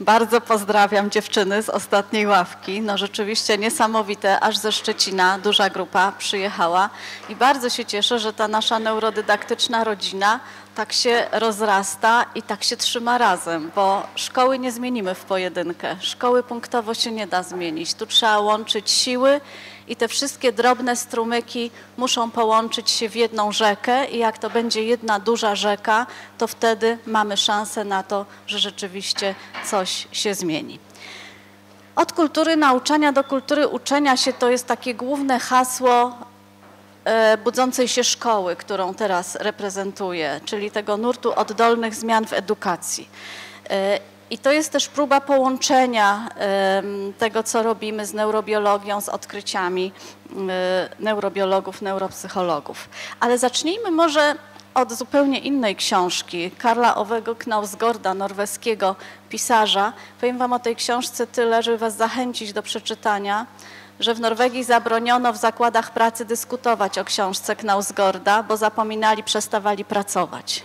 Bardzo pozdrawiam dziewczyny z ostatniej ławki. No rzeczywiście niesamowite, aż ze Szczecina duża grupa przyjechała i bardzo się cieszę, że ta nasza neurodydaktyczna rodzina tak się rozrasta i tak się trzyma razem, bo szkoły nie zmienimy w pojedynkę. Szkoły punktowo się nie da zmienić. Tu trzeba łączyć siły i te wszystkie drobne strumyki muszą połączyć się w jedną rzekę i jak to będzie jedna duża rzeka, to wtedy mamy szansę na to, że rzeczywiście coś się zmieni. Od kultury nauczania do kultury uczenia się to jest takie główne hasło e, budzącej się szkoły, którą teraz reprezentuję, czyli tego nurtu oddolnych zmian w edukacji. I to jest też próba połączenia tego, co robimy z neurobiologią, z odkryciami neurobiologów, neuropsychologów. Ale zacznijmy może od zupełnie innej książki Karla Owego Knausgorda, norweskiego pisarza. Powiem Wam o tej książce tyle, żeby Was zachęcić do przeczytania, że w Norwegii zabroniono w zakładach pracy dyskutować o książce Knausgorda, bo zapominali, przestawali pracować.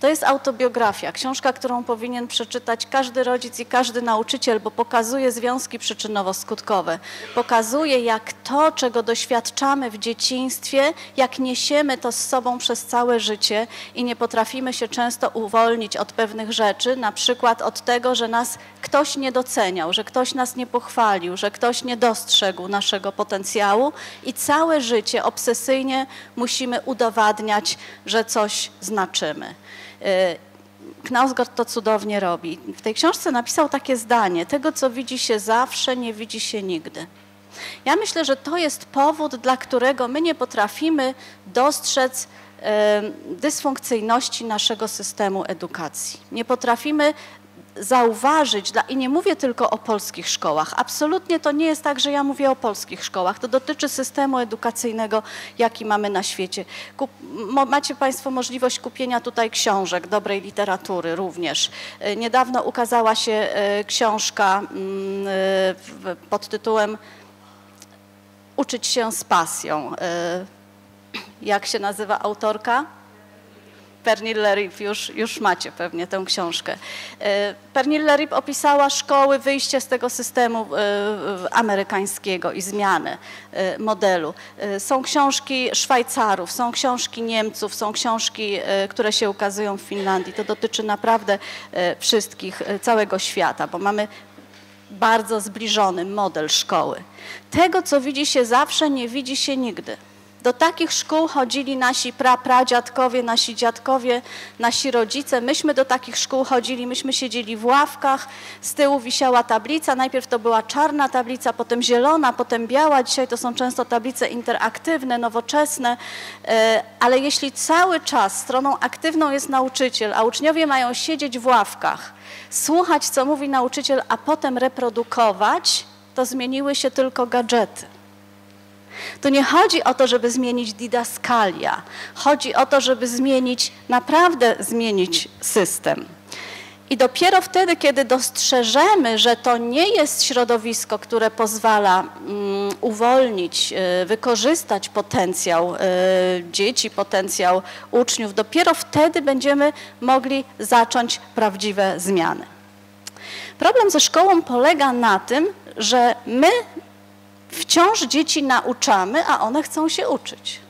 To jest autobiografia, książka, którą powinien przeczytać każdy rodzic i każdy nauczyciel, bo pokazuje związki przyczynowo-skutkowe. Pokazuje, jak to, czego doświadczamy w dzieciństwie, jak niesiemy to z sobą przez całe życie i nie potrafimy się często uwolnić od pewnych rzeczy, na przykład od tego, że nas ktoś nie doceniał, że ktoś nas nie pochwalił, że ktoś nie dostrzegł naszego potencjału i całe życie obsesyjnie musimy udowadniać, że coś znaczymy. Y, Knausgård to cudownie robi. W tej książce napisał takie zdanie: Tego, co widzi się zawsze, nie widzi się nigdy. Ja myślę, że to jest powód, dla którego my nie potrafimy dostrzec y, dysfunkcyjności naszego systemu edukacji. Nie potrafimy zauważyć, i nie mówię tylko o polskich szkołach, absolutnie to nie jest tak, że ja mówię o polskich szkołach, to dotyczy systemu edukacyjnego, jaki mamy na świecie. Kup, macie Państwo możliwość kupienia tutaj książek, dobrej literatury również. E, niedawno ukazała się e, książka mm, e, pod tytułem Uczyć się z pasją. Jak się nazywa autorka? Pernille Rip, już, już macie pewnie tę książkę. E, Pernille Rip opisała szkoły, wyjście z tego systemu e, amerykańskiego i zmianę e, modelu. Są książki Szwajcarów, są książki Niemców, są książki, które się ukazują w Finlandii. To dotyczy naprawdę wszystkich, całego świata, bo mamy bardzo zbliżony model szkoły. Tego, co widzi się zawsze, nie widzi się nigdy. Do takich szkół chodzili nasi prapradziadkowie, nasi dziadkowie, nasi rodzice. Myśmy do takich szkół chodzili, myśmy siedzieli w ławkach, z tyłu wisiała tablica. Najpierw to była czarna tablica, potem zielona, potem biała. Dzisiaj to są często tablice interaktywne, nowoczesne. E, ale jeśli cały czas stroną aktywną jest nauczyciel, a uczniowie mają siedzieć w ławkach, słuchać, co mówi nauczyciel, a potem reprodukować, to zmieniły się tylko gadżety. To nie chodzi o to, żeby zmienić didaskalia. Chodzi o to, żeby zmienić, naprawdę zmienić system. I dopiero wtedy, kiedy dostrzeżemy, że to nie jest środowisko, które pozwala um, uwolnić, y, wykorzystać potencjał y, dzieci, potencjał uczniów, dopiero wtedy będziemy mogli zacząć prawdziwe zmiany. Problem ze szkołą polega na tym, że my wciąż dzieci nauczamy, a one chcą się uczyć.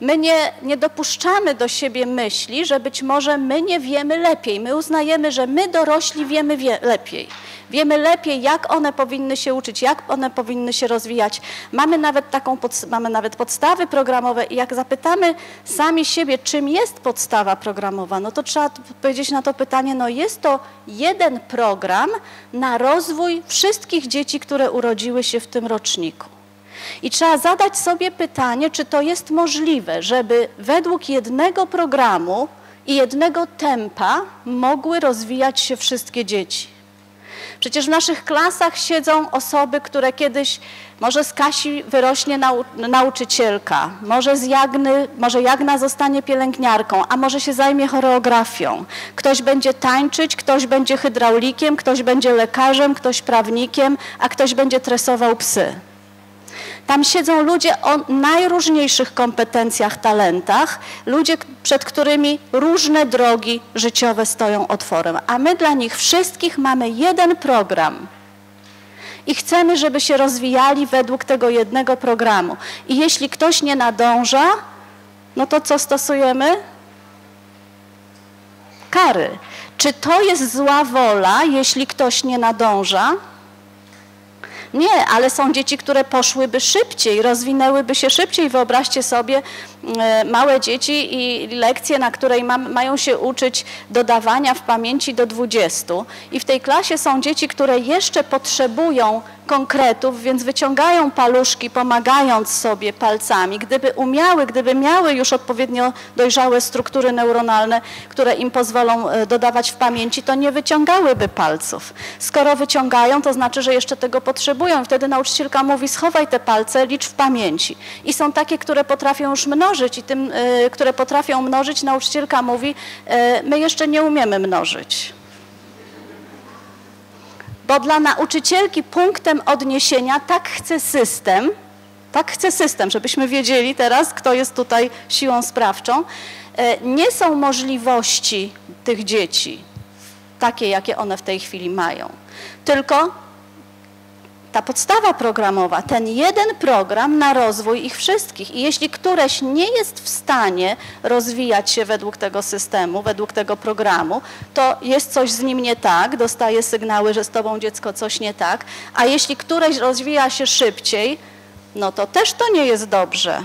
My nie, nie dopuszczamy do siebie myśli, że być może my nie wiemy lepiej. My uznajemy, że my dorośli wiemy wie lepiej. Wiemy lepiej, jak one powinny się uczyć, jak one powinny się rozwijać. Mamy nawet taką, mamy nawet podstawy programowe i jak zapytamy sami siebie, czym jest podstawa programowa, no to trzeba odpowiedzieć na to pytanie, no jest to jeden program na rozwój wszystkich dzieci, które urodziły się w tym roczniku. I trzeba zadać sobie pytanie, czy to jest możliwe, żeby według jednego programu i jednego tempa mogły rozwijać się wszystkie dzieci. Przecież w naszych klasach siedzą osoby, które kiedyś, może z Kasi wyrośnie nau nauczycielka, może z Jagny, może Jagna zostanie pielęgniarką, a może się zajmie choreografią. Ktoś będzie tańczyć, ktoś będzie hydraulikiem, ktoś będzie lekarzem, ktoś prawnikiem, a ktoś będzie tresował psy. Tam siedzą ludzie o najróżniejszych kompetencjach, talentach, ludzie, przed którymi różne drogi życiowe stoją otworem, a my dla nich wszystkich mamy jeden program. I chcemy, żeby się rozwijali według tego jednego programu. I jeśli ktoś nie nadąża, no to co stosujemy? Kary. Czy to jest zła wola, jeśli ktoś nie nadąża? Nie, ale są dzieci, które poszłyby szybciej, rozwinęłyby się szybciej. Wyobraźcie sobie małe dzieci i lekcje, na której ma, mają się uczyć dodawania w pamięci do 20. I w tej klasie są dzieci, które jeszcze potrzebują konkretów, więc wyciągają paluszki, pomagając sobie palcami. Gdyby umiały, gdyby miały już odpowiednio dojrzałe struktury neuronalne, które im pozwolą e, dodawać w pamięci, to nie wyciągałyby palców. Skoro wyciągają, to znaczy, że jeszcze tego potrzebują. Wtedy nauczycielka mówi, schowaj te palce, licz w pamięci. I są takie, które potrafią już mnożyć i tym, e, które potrafią mnożyć, nauczycielka mówi, e, my jeszcze nie umiemy mnożyć. Bo dla nauczycielki punktem odniesienia tak chce system, tak chce system, żebyśmy wiedzieli teraz, kto jest tutaj siłą sprawczą, e, nie są możliwości tych dzieci takie, jakie one w tej chwili mają, tylko ta podstawa programowa, ten jeden program na rozwój ich wszystkich. I jeśli któreś nie jest w stanie rozwijać się według tego systemu, według tego programu, to jest coś z nim nie tak, dostaje sygnały, że z tobą dziecko coś nie tak, a jeśli któreś rozwija się szybciej, no to też to nie jest dobrze,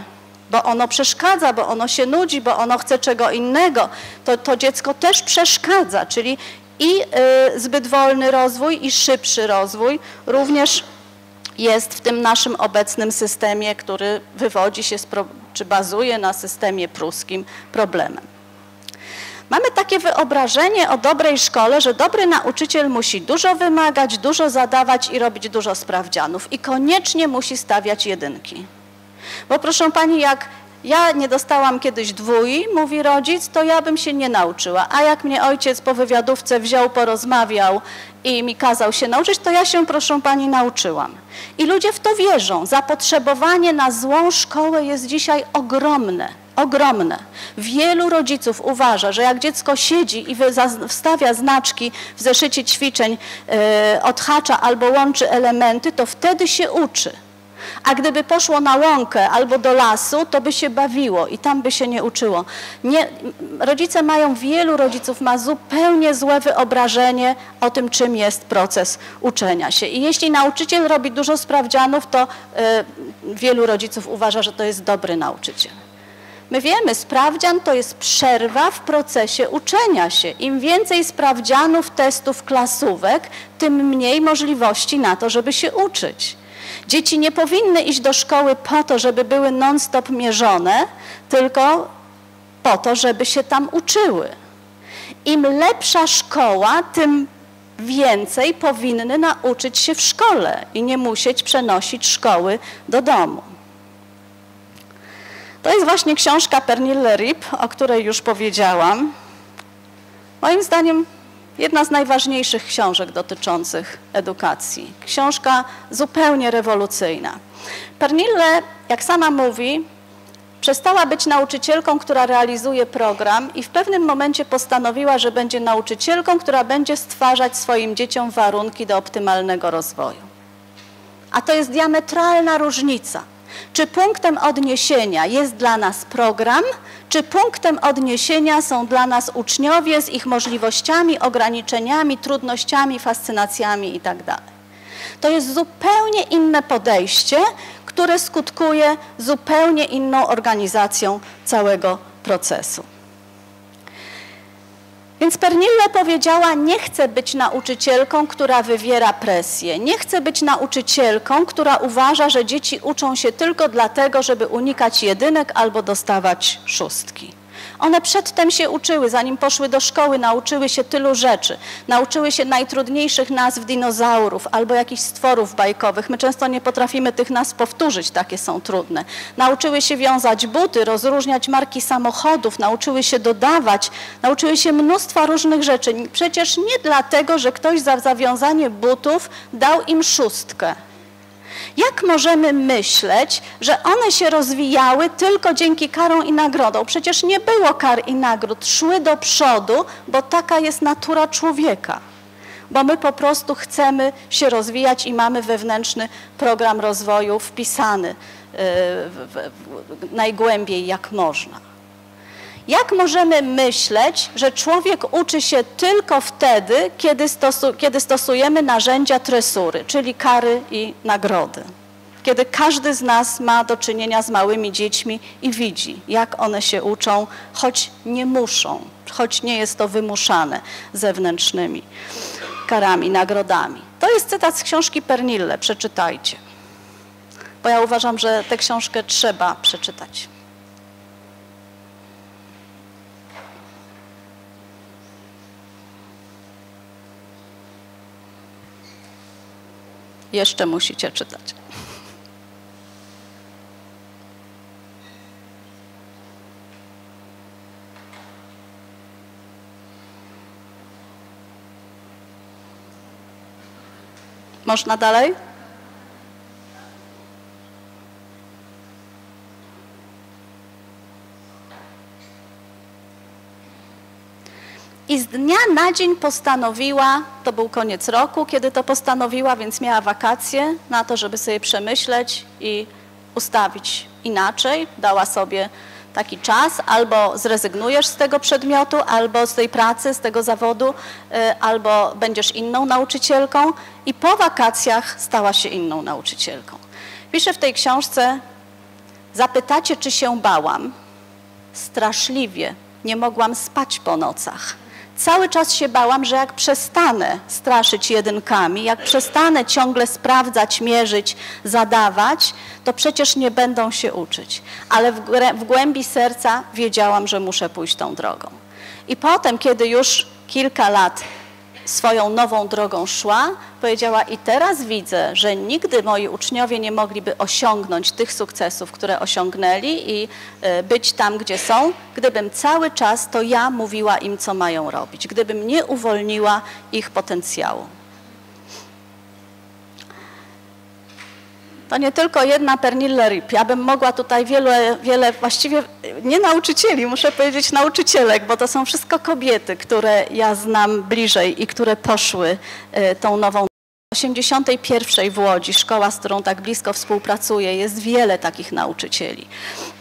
bo ono przeszkadza, bo ono się nudzi, bo ono chce czego innego, to, to dziecko też przeszkadza, czyli i y, zbyt wolny rozwój, i szybszy rozwój również jest w tym naszym obecnym systemie, który wywodzi się czy bazuje na systemie pruskim problemem. Mamy takie wyobrażenie o dobrej szkole, że dobry nauczyciel musi dużo wymagać, dużo zadawać i robić dużo sprawdzianów i koniecznie musi stawiać jedynki. Bo proszę Pani, jak ja nie dostałam kiedyś dwój, mówi rodzic, to ja bym się nie nauczyła. A jak mnie ojciec po wywiadówce wziął, porozmawiał i mi kazał się nauczyć, to ja się, proszę pani, nauczyłam. I ludzie w to wierzą. Zapotrzebowanie na złą szkołę jest dzisiaj ogromne. Ogromne. Wielu rodziców uważa, że jak dziecko siedzi i wstawia znaczki w zeszycie ćwiczeń, yy, odhacza albo łączy elementy, to wtedy się uczy a gdyby poszło na łąkę albo do lasu, to by się bawiło i tam by się nie uczyło. Nie, rodzice mają, wielu rodziców ma zupełnie złe wyobrażenie o tym, czym jest proces uczenia się. I jeśli nauczyciel robi dużo sprawdzianów, to y, wielu rodziców uważa, że to jest dobry nauczyciel. My wiemy, sprawdzian to jest przerwa w procesie uczenia się. Im więcej sprawdzianów, testów, klasówek, tym mniej możliwości na to, żeby się uczyć. Dzieci nie powinny iść do szkoły po to, żeby były non-stop mierzone, tylko po to, żeby się tam uczyły. Im lepsza szkoła, tym więcej powinny nauczyć się w szkole i nie musieć przenosić szkoły do domu. To jest właśnie książka Pernille Rip, o której już powiedziałam. Moim zdaniem Jedna z najważniejszych książek dotyczących edukacji. Książka zupełnie rewolucyjna. Pernille, jak sama mówi, przestała być nauczycielką, która realizuje program i w pewnym momencie postanowiła, że będzie nauczycielką, która będzie stwarzać swoim dzieciom warunki do optymalnego rozwoju. A to jest diametralna różnica. Czy punktem odniesienia jest dla nas program, czy punktem odniesienia są dla nas uczniowie z ich możliwościami, ograniczeniami, trudnościami, fascynacjami itd. Tak to jest zupełnie inne podejście, które skutkuje zupełnie inną organizacją całego procesu. Więc Pernille powiedziała, nie chcę być nauczycielką, która wywiera presję. Nie chcę być nauczycielką, która uważa, że dzieci uczą się tylko dlatego, żeby unikać jedynek albo dostawać szóstki. One przedtem się uczyły, zanim poszły do szkoły, nauczyły się tylu rzeczy. Nauczyły się najtrudniejszych nazw dinozaurów albo jakichś stworów bajkowych. My często nie potrafimy tych nazw powtórzyć, takie są trudne. Nauczyły się wiązać buty, rozróżniać marki samochodów, nauczyły się dodawać, nauczyły się mnóstwa różnych rzeczy. Przecież nie dlatego, że ktoś za zawiązanie butów dał im szóstkę. Jak możemy myśleć, że one się rozwijały tylko dzięki karom i nagrodom? Przecież nie było kar i nagród, szły do przodu, bo taka jest natura człowieka. Bo my po prostu chcemy się rozwijać i mamy wewnętrzny program rozwoju wpisany w, najgłębiej jak można. Jak możemy myśleć, że człowiek uczy się tylko wtedy, kiedy, stosu kiedy stosujemy narzędzia tresury, czyli kary i nagrody? Kiedy każdy z nas ma do czynienia z małymi dziećmi i widzi, jak one się uczą, choć nie muszą, choć nie jest to wymuszane zewnętrznymi karami, nagrodami. To jest cytat z książki Pernille, przeczytajcie. Bo ja uważam, że tę książkę trzeba przeczytać. Jeszcze musicie czytać. Można dalej? I z dnia na dzień postanowiła, to był koniec roku, kiedy to postanowiła, więc miała wakacje na to, żeby sobie przemyśleć i ustawić inaczej. Dała sobie taki czas, albo zrezygnujesz z tego przedmiotu, albo z tej pracy, z tego zawodu, y, albo będziesz inną nauczycielką i po wakacjach stała się inną nauczycielką. Piszę w tej książce, zapytacie, czy się bałam. Straszliwie nie mogłam spać po nocach. Cały czas się bałam, że jak przestanę straszyć jedynkami, jak przestanę ciągle sprawdzać, mierzyć, zadawać, to przecież nie będą się uczyć. Ale w, głębi serca wiedziałam, że muszę pójść tą drogą. I potem, kiedy już kilka lat swoją nową drogą szła, powiedziała i teraz widzę, że nigdy moi uczniowie nie mogliby osiągnąć tych sukcesów, które osiągnęli i e, być tam, gdzie są, gdybym cały czas to ja mówiła im, co mają robić, gdybym nie uwolniła ich potencjału. To nie tylko jedna Pernille Rip. Ja bym mogła tutaj wiele, wiele, właściwie nie nauczycieli, muszę powiedzieć nauczycielek, bo to są wszystko kobiety, które ja znam bliżej i które poszły e, tą nową 81 w Łodzi, szkoła, z którą tak blisko współpracuję, jest wiele takich nauczycieli.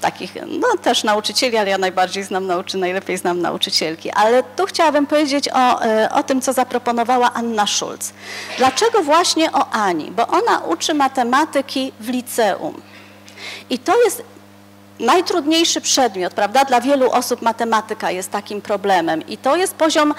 Takich, no też nauczycieli, ale ja najbardziej znam nauczy, najlepiej znam nauczycielki. Ale tu chciałabym powiedzieć o, e, o tym, co zaproponowała Anna Schulz. Dlaczego właśnie o Ani? Bo ona uczy matematyki w liceum. I to jest najtrudniejszy przedmiot, prawda? Dla wielu osób matematyka jest takim problemem i to jest poziom,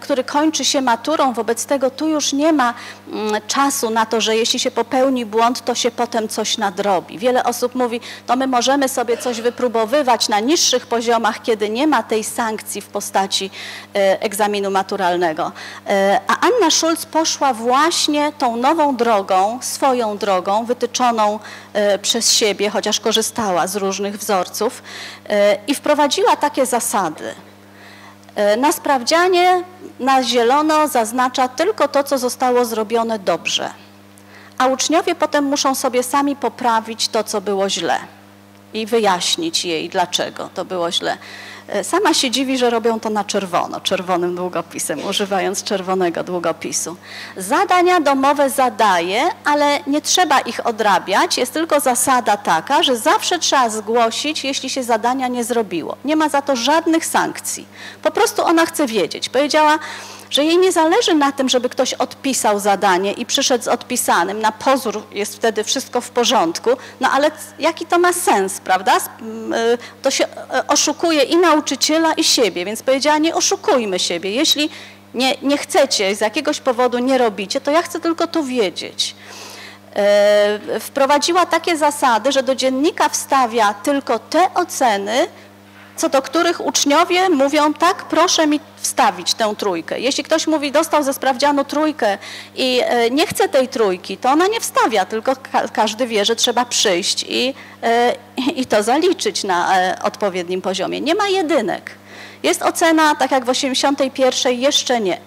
który kończy się maturą, wobec tego tu już nie ma mm, czasu na to, że jeśli się popełni błąd, to się potem coś nadrobi. Wiele osób mówi, to my możemy sobie coś wypróbowywać na niższych poziomach, kiedy nie ma tej sankcji w postaci e, egzaminu maturalnego. E, a Anna Schulz poszła właśnie tą nową drogą, swoją drogą, wytyczoną e, przez siebie, chociaż korzystała z różnych wzorców e, i wprowadziła takie zasady. E, na sprawdzianie na zielono zaznacza tylko to, co zostało zrobione dobrze, a uczniowie potem muszą sobie sami poprawić to, co było źle i wyjaśnić jej, dlaczego to było źle. E, sama się dziwi, że robią to na czerwono, czerwonym długopisem, używając czerwonego długopisu. Zadania domowe zadaje, ale nie trzeba ich odrabiać. Jest tylko zasada taka, że zawsze trzeba zgłosić, jeśli się zadania nie zrobiło. Nie ma za to żadnych sankcji. Po prostu ona chce wiedzieć. Powiedziała, że jej nie zależy na tym, żeby ktoś odpisał zadanie i przyszedł z odpisanym. Na pozór jest wtedy wszystko w porządku, no ale jaki to ma sens, prawda? Y, to się e, oszukuje i nauczyciela, i siebie, więc powiedziała, nie oszukujmy siebie. Jeśli nie, nie chcecie, z jakiegoś powodu nie robicie, to ja chcę tylko to wiedzieć e, wprowadziła takie zasady, że do dziennika wstawia tylko te oceny, co do których uczniowie mówią, tak, proszę mi wstawić tę trójkę. Jeśli ktoś mówi, dostał ze sprawdzianu trójkę i e, nie chce tej trójki, to ona nie wstawia, tylko każdy wie, że trzeba przyjść i, e, i to zaliczyć na e, odpowiednim poziomie. Nie ma jedynek. Jest ocena, tak jak w 81, jeszcze nie.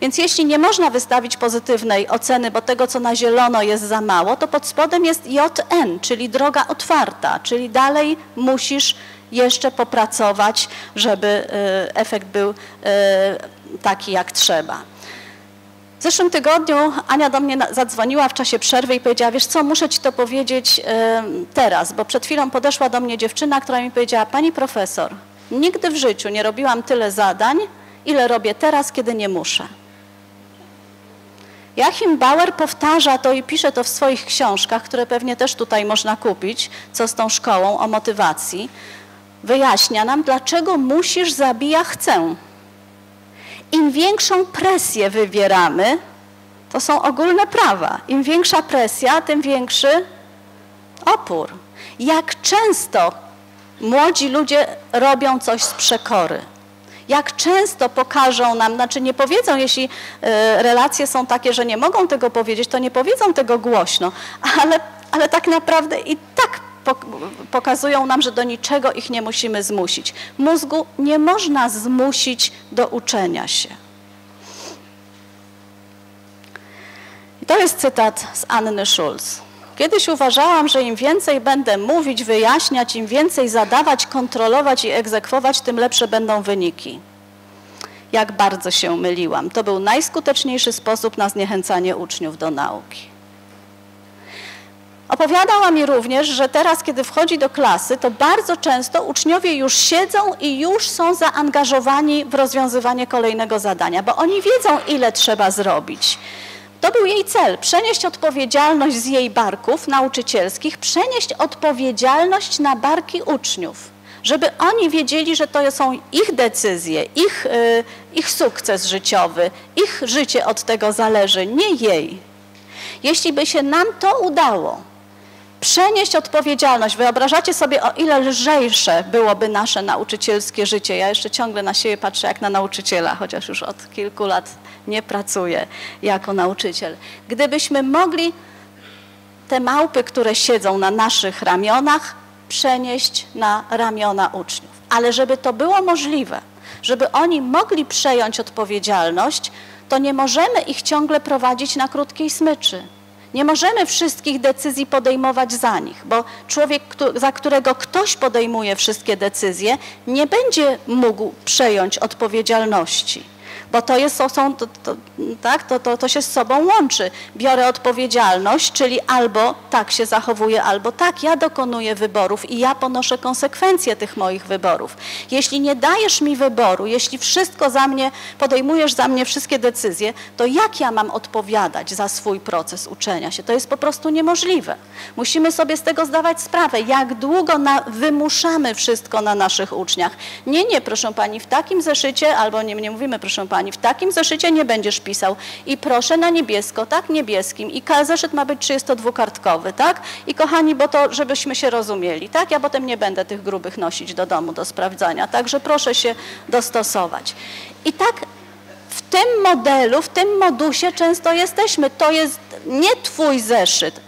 Więc jeśli nie można wystawić pozytywnej oceny, bo tego, co na zielono jest za mało, to pod spodem jest JN, czyli droga otwarta, czyli dalej musisz jeszcze popracować, żeby y, efekt był y, taki jak trzeba. W zeszłym tygodniu Ania do mnie zadzwoniła w czasie przerwy i powiedziała, wiesz co, muszę ci to powiedzieć y, teraz, bo przed chwilą podeszła do mnie dziewczyna, która mi powiedziała, pani profesor, nigdy w życiu nie robiłam tyle zadań, ile robię teraz, kiedy nie muszę. Joachim Bauer powtarza to i pisze to w swoich książkach, które pewnie też tutaj można kupić, co z tą szkołą o motywacji. Wyjaśnia nam, dlaczego musisz zabija chcę. Im większą presję wywieramy, to są ogólne prawa. Im większa presja, tym większy opór. Jak często młodzi ludzie robią coś z przekory? jak często pokażą nam, znaczy nie powiedzą, jeśli e, relacje są takie, że nie mogą tego powiedzieć, to nie powiedzą tego głośno, ale, ale tak naprawdę i tak pokazują nam, że do niczego ich nie musimy zmusić. Mózgu nie można zmusić do uczenia się. I to jest cytat z Anny Schulz. Kiedyś uważałam, że im więcej będę mówić, wyjaśniać, im więcej zadawać, kontrolować i egzekwować, tym lepsze będą wyniki. Jak bardzo się myliłam. To był najskuteczniejszy sposób na zniechęcanie uczniów do nauki. Opowiadała mi również, że teraz, kiedy wchodzi do klasy, to bardzo często uczniowie już siedzą i już są zaangażowani w rozwiązywanie kolejnego zadania, bo oni wiedzą, ile trzeba zrobić. To był jej cel, przenieść odpowiedzialność z jej barków nauczycielskich, przenieść odpowiedzialność na barki uczniów, żeby oni wiedzieli, że to są ich decyzje, ich, y, ich sukces życiowy, ich życie od tego zależy, nie jej. Jeśli by się nam to udało, przenieść odpowiedzialność. Wyobrażacie sobie, o ile lżejsze byłoby nasze nauczycielskie życie. Ja jeszcze ciągle na siebie patrzę jak na nauczyciela, chociaż już od kilku lat nie pracuję jako nauczyciel. Gdybyśmy mogli te małpy, które siedzą na naszych ramionach, przenieść na ramiona uczniów. Ale żeby to było możliwe, żeby oni mogli przejąć odpowiedzialność, to nie możemy ich ciągle prowadzić na krótkiej smyczy. Nie możemy wszystkich decyzji podejmować za nich, bo człowiek, za którego ktoś podejmuje wszystkie decyzje, nie będzie mógł przejąć odpowiedzialności bo to, jest, są, to, to, tak, to, to, to się z sobą łączy. Biorę odpowiedzialność, czyli albo tak się zachowuję, albo tak, ja dokonuję wyborów i ja ponoszę konsekwencje tych moich wyborów. Jeśli nie dajesz mi wyboru, jeśli wszystko za mnie, podejmujesz za mnie wszystkie decyzje, to jak ja mam odpowiadać za swój proces uczenia się? To jest po prostu niemożliwe. Musimy sobie z tego zdawać sprawę, jak długo na, wymuszamy wszystko na naszych uczniach. Nie, nie, proszę Pani, w takim zeszycie, albo nie, nie mówimy, proszę Pani, Pani, w takim zeszycie nie będziesz pisał. I proszę na niebiesko, tak, niebieskim. I zeszyt ma być 32-kartkowy, tak? I kochani, bo to, żebyśmy się rozumieli, tak? Ja potem nie będę tych grubych nosić do domu do sprawdzania, także proszę się dostosować. I tak w tym modelu, w tym modusie często jesteśmy. To jest nie twój zeszyt,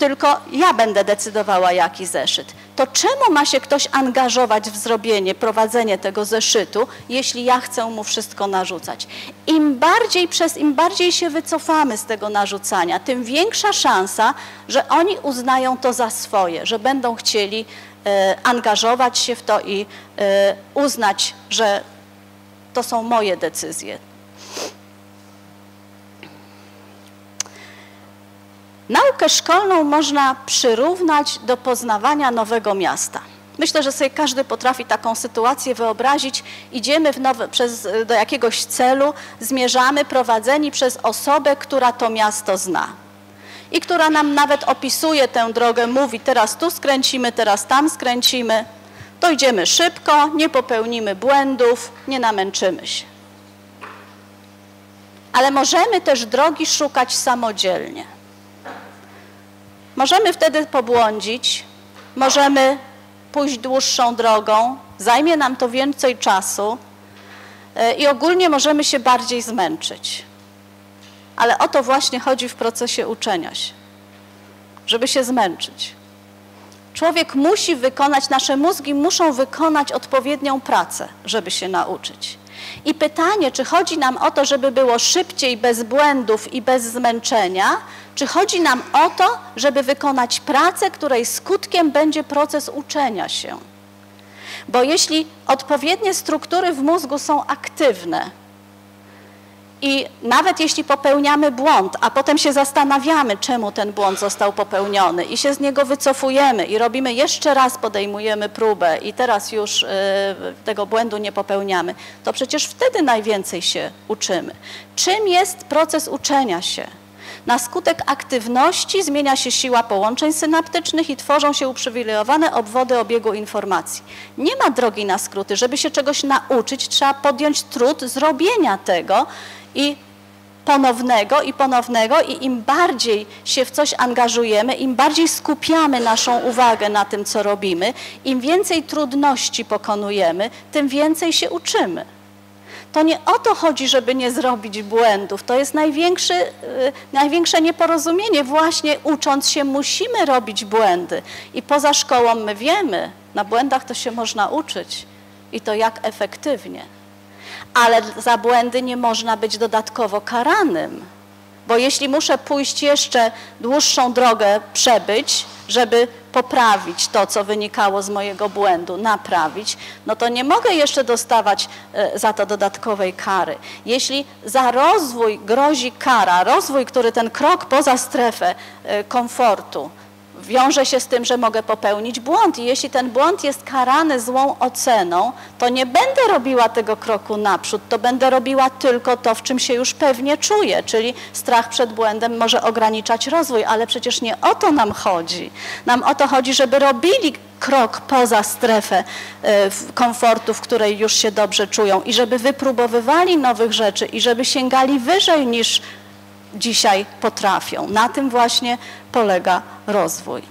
tylko ja będę decydowała, jaki zeszyt. To czemu ma się ktoś angażować w zrobienie, prowadzenie tego zeszytu, jeśli ja chcę mu wszystko narzucać? Im bardziej, przez im bardziej się wycofamy z tego narzucania, tym większa szansa, że oni uznają to za swoje, że będą chcieli e, angażować się w to i e, uznać, że to są moje decyzje, Naukę szkolną można przyrównać do poznawania nowego miasta. Myślę, że sobie każdy potrafi taką sytuację wyobrazić. Idziemy nowe, przez, do jakiegoś celu, zmierzamy prowadzeni przez osobę, która to miasto zna i która nam nawet opisuje tę drogę, mówi teraz tu skręcimy, teraz tam skręcimy. To idziemy szybko, nie popełnimy błędów, nie namęczymy się. Ale możemy też drogi szukać samodzielnie. Możemy wtedy pobłądzić, możemy pójść dłuższą drogą, zajmie nam to więcej czasu e, i ogólnie możemy się bardziej zmęczyć. Ale o to właśnie chodzi w procesie uczenia się, żeby się zmęczyć. Człowiek musi wykonać, nasze mózgi muszą wykonać odpowiednią pracę, żeby się nauczyć. I pytanie, czy chodzi nam o to, żeby było szybciej, bez błędów i bez zmęczenia, czy chodzi nam o to, żeby wykonać pracę, której skutkiem będzie proces uczenia się. Bo jeśli odpowiednie struktury w mózgu są aktywne, i nawet jeśli popełniamy błąd, a potem się zastanawiamy, czemu ten błąd został popełniony i się z niego wycofujemy i robimy jeszcze raz, podejmujemy próbę i teraz już y, tego błędu nie popełniamy, to przecież wtedy najwięcej się uczymy. Czym jest proces uczenia się? Na skutek aktywności zmienia się siła połączeń synaptycznych i tworzą się uprzywilejowane obwody obiegu informacji. Nie ma drogi na skróty. Żeby się czegoś nauczyć, trzeba podjąć trud zrobienia tego i ponownego i ponownego i im bardziej się w coś angażujemy, im bardziej skupiamy naszą uwagę na tym, co robimy, im więcej trudności pokonujemy, tym więcej się uczymy. To nie o to chodzi, żeby nie zrobić błędów. To jest największy, y, największe nieporozumienie. Właśnie ucząc się musimy robić błędy. I poza szkołą my wiemy, na błędach to się można uczyć. I to jak efektywnie. Ale za błędy nie można być dodatkowo karanym. Bo jeśli muszę pójść jeszcze dłuższą drogę przebyć, żeby poprawić to, co wynikało z mojego błędu, naprawić, no to nie mogę jeszcze dostawać e, za to dodatkowej kary. Jeśli za rozwój grozi kara, rozwój, który ten krok poza strefę e, komfortu, wiąże się z tym, że mogę popełnić błąd. I jeśli ten błąd jest karany złą oceną, to nie będę robiła tego kroku naprzód, to będę robiła tylko to, w czym się już pewnie czuję, czyli strach przed błędem może ograniczać rozwój, ale przecież nie o to nam chodzi. Nam o to chodzi, żeby robili krok poza strefę e, komfortu, w której już się dobrze czują i żeby wypróbowywali nowych rzeczy i żeby sięgali wyżej niż dzisiaj potrafią. Na tym właśnie polega rozwój.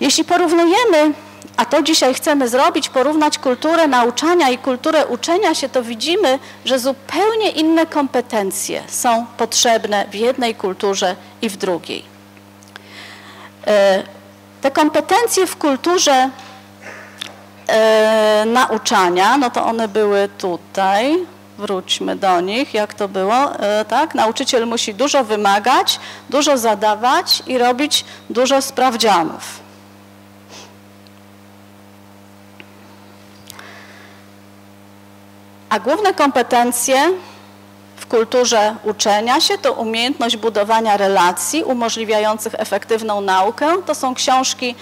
Jeśli porównujemy, a to dzisiaj chcemy zrobić, porównać kulturę nauczania i kulturę uczenia się, to widzimy, że zupełnie inne kompetencje są potrzebne w jednej kulturze i w drugiej. E, te kompetencje w kulturze e, nauczania, no to one były tutaj, wróćmy do nich, jak to było, e, tak? Nauczyciel musi dużo wymagać, dużo zadawać i robić dużo sprawdzianów. A główne kompetencje w kulturze uczenia się to umiejętność budowania relacji umożliwiających efektywną naukę. To są książki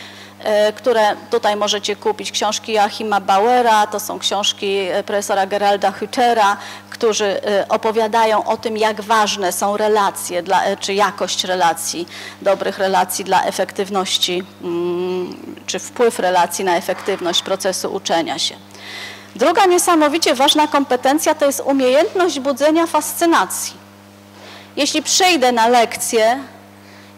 które tutaj możecie kupić. Książki Joachima Bauera, to są książki e, profesora Geralda Hütera, którzy e, opowiadają o tym, jak ważne są relacje, dla, czy jakość relacji, dobrych relacji dla efektywności, mm, czy wpływ relacji na efektywność procesu uczenia się. Druga niesamowicie ważna kompetencja to jest umiejętność budzenia fascynacji. Jeśli przyjdę na lekcję,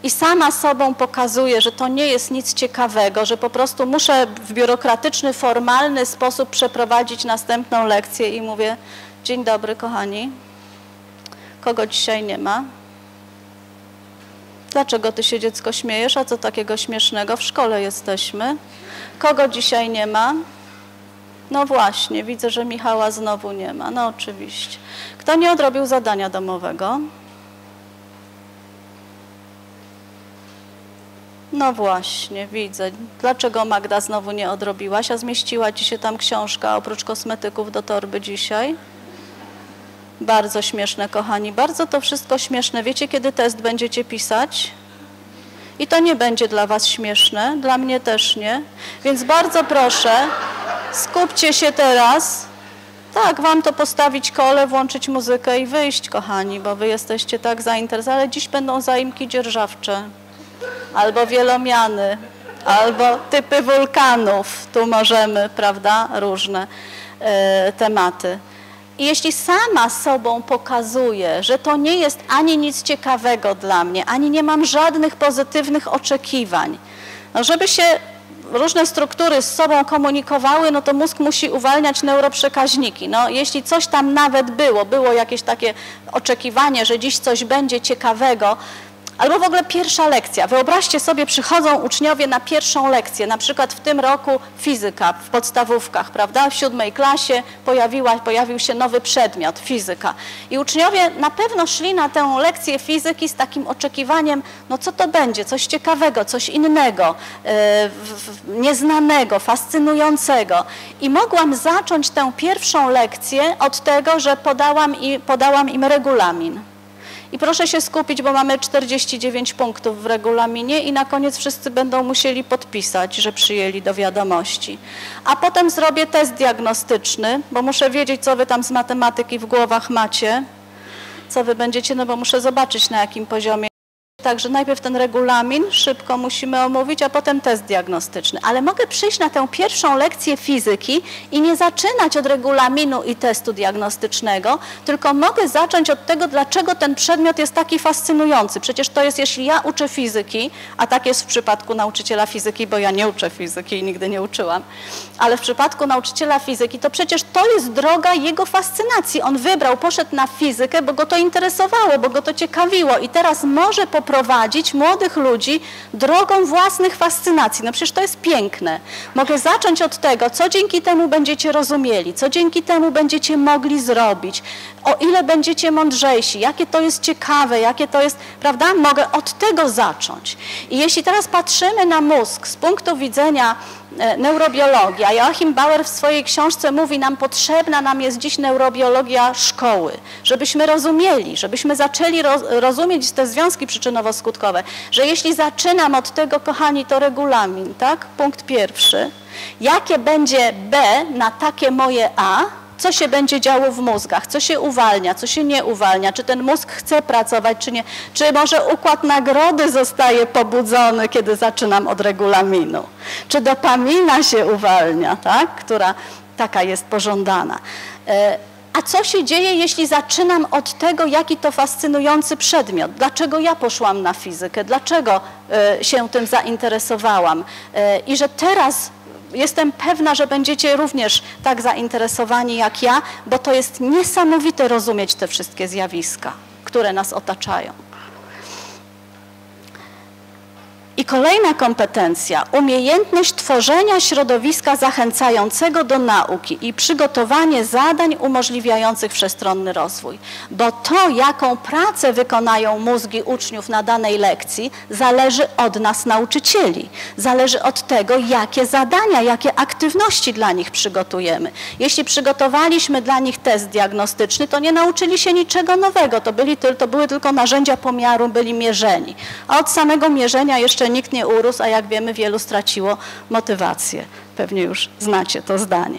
i sama sobą pokazuję, że to nie jest nic ciekawego, że po prostu muszę w biurokratyczny, formalny sposób przeprowadzić następną lekcję i mówię, dzień dobry kochani, kogo dzisiaj nie ma? Dlaczego ty się dziecko śmiejesz? A co takiego śmiesznego? W szkole jesteśmy. Kogo dzisiaj nie ma? No właśnie, widzę, że Michała znowu nie ma. No oczywiście. Kto nie odrobił zadania domowego? No właśnie, widzę. Dlaczego Magda znowu nie odrobiłaś, a zmieściła ci się tam książka oprócz kosmetyków do torby dzisiaj? Bardzo śmieszne, kochani, bardzo to wszystko śmieszne. Wiecie, kiedy test będziecie pisać? I to nie będzie dla was śmieszne, dla mnie też nie. Więc bardzo proszę, skupcie się teraz. Tak, wam to postawić kole, włączyć muzykę i wyjść, kochani, bo wy jesteście tak zainteresowani, ale dziś będą zaimki dzierżawcze albo wielomiany, albo typy wulkanów. Tu możemy, prawda, różne e, tematy. I jeśli sama sobą pokazuję, że to nie jest ani nic ciekawego dla mnie, ani nie mam żadnych pozytywnych oczekiwań, no żeby się różne struktury z sobą komunikowały, no to mózg musi uwalniać neuroprzekaźniki. No, jeśli coś tam nawet było, było jakieś takie oczekiwanie, że dziś coś będzie ciekawego, Albo w ogóle pierwsza lekcja. Wyobraźcie sobie, przychodzą uczniowie na pierwszą lekcję, na przykład w tym roku fizyka w podstawówkach, prawda? W siódmej klasie pojawiła, pojawił się nowy przedmiot, fizyka. I uczniowie na pewno szli na tę lekcję fizyki z takim oczekiwaniem, no co to będzie, coś ciekawego, coś innego, yy, nieznanego, fascynującego. I mogłam zacząć tę pierwszą lekcję od tego, że podałam, podałam im regulamin. I proszę się skupić, bo mamy 49 punktów w regulaminie i na koniec wszyscy będą musieli podpisać, że przyjęli do wiadomości. A potem zrobię test diagnostyczny, bo muszę wiedzieć, co wy tam z matematyki w głowach macie, co wy będziecie, no bo muszę zobaczyć na jakim poziomie Także najpierw ten regulamin szybko musimy omówić, a potem test diagnostyczny. Ale mogę przyjść na tę pierwszą lekcję fizyki i nie zaczynać od regulaminu i testu diagnostycznego, tylko mogę zacząć od tego, dlaczego ten przedmiot jest taki fascynujący. Przecież to jest, jeśli ja uczę fizyki, a tak jest w przypadku nauczyciela fizyki, bo ja nie uczę fizyki i nigdy nie uczyłam, ale w przypadku nauczyciela fizyki, to przecież to jest droga jego fascynacji. On wybrał, poszedł na fizykę, bo go to interesowało, bo go to ciekawiło i teraz może po prowadzić młodych ludzi drogą własnych fascynacji. No przecież to jest piękne. Mogę zacząć od tego, co dzięki temu będziecie rozumieli, co dzięki temu będziecie mogli zrobić, o ile będziecie mądrzejsi, jakie to jest ciekawe, jakie to jest, prawda? Mogę od tego zacząć. I jeśli teraz patrzymy na mózg z punktu widzenia neurobiologia. Joachim Bauer w swojej książce mówi nam, potrzebna nam jest dziś neurobiologia szkoły, żebyśmy rozumieli, żebyśmy zaczęli rozumieć te związki przyczynowo-skutkowe, że jeśli zaczynam od tego, kochani, to regulamin, tak? Punkt pierwszy. Jakie będzie B na takie moje A, co się będzie działo w mózgach, co się uwalnia, co się nie uwalnia, czy ten mózg chce pracować, czy nie, czy może układ nagrody zostaje pobudzony, kiedy zaczynam od regulaminu, czy dopamina się uwalnia, tak? która taka jest pożądana. E, a co się dzieje, jeśli zaczynam od tego, jaki to fascynujący przedmiot? Dlaczego ja poszłam na fizykę? Dlaczego e, się tym zainteresowałam? E, I że teraz jestem pewna, że będziecie również tak zainteresowani jak ja, bo to jest niesamowite rozumieć te wszystkie zjawiska, które nas otaczają. I kolejna kompetencja, umiejętność tworzenia środowiska zachęcającego do nauki i przygotowanie zadań umożliwiających wszechstronny rozwój. Bo to, jaką pracę wykonają mózgi uczniów na danej lekcji, zależy od nas, nauczycieli. Zależy od tego, jakie zadania, jakie aktywności dla nich przygotujemy. Jeśli przygotowaliśmy dla nich test diagnostyczny, to nie nauczyli się niczego nowego. To, byli, to były tylko narzędzia pomiaru, byli mierzeni. A od samego mierzenia jeszcze nikt nie urósł, a jak wiemy, wielu straciło motywację. Pewnie już znacie to zdanie.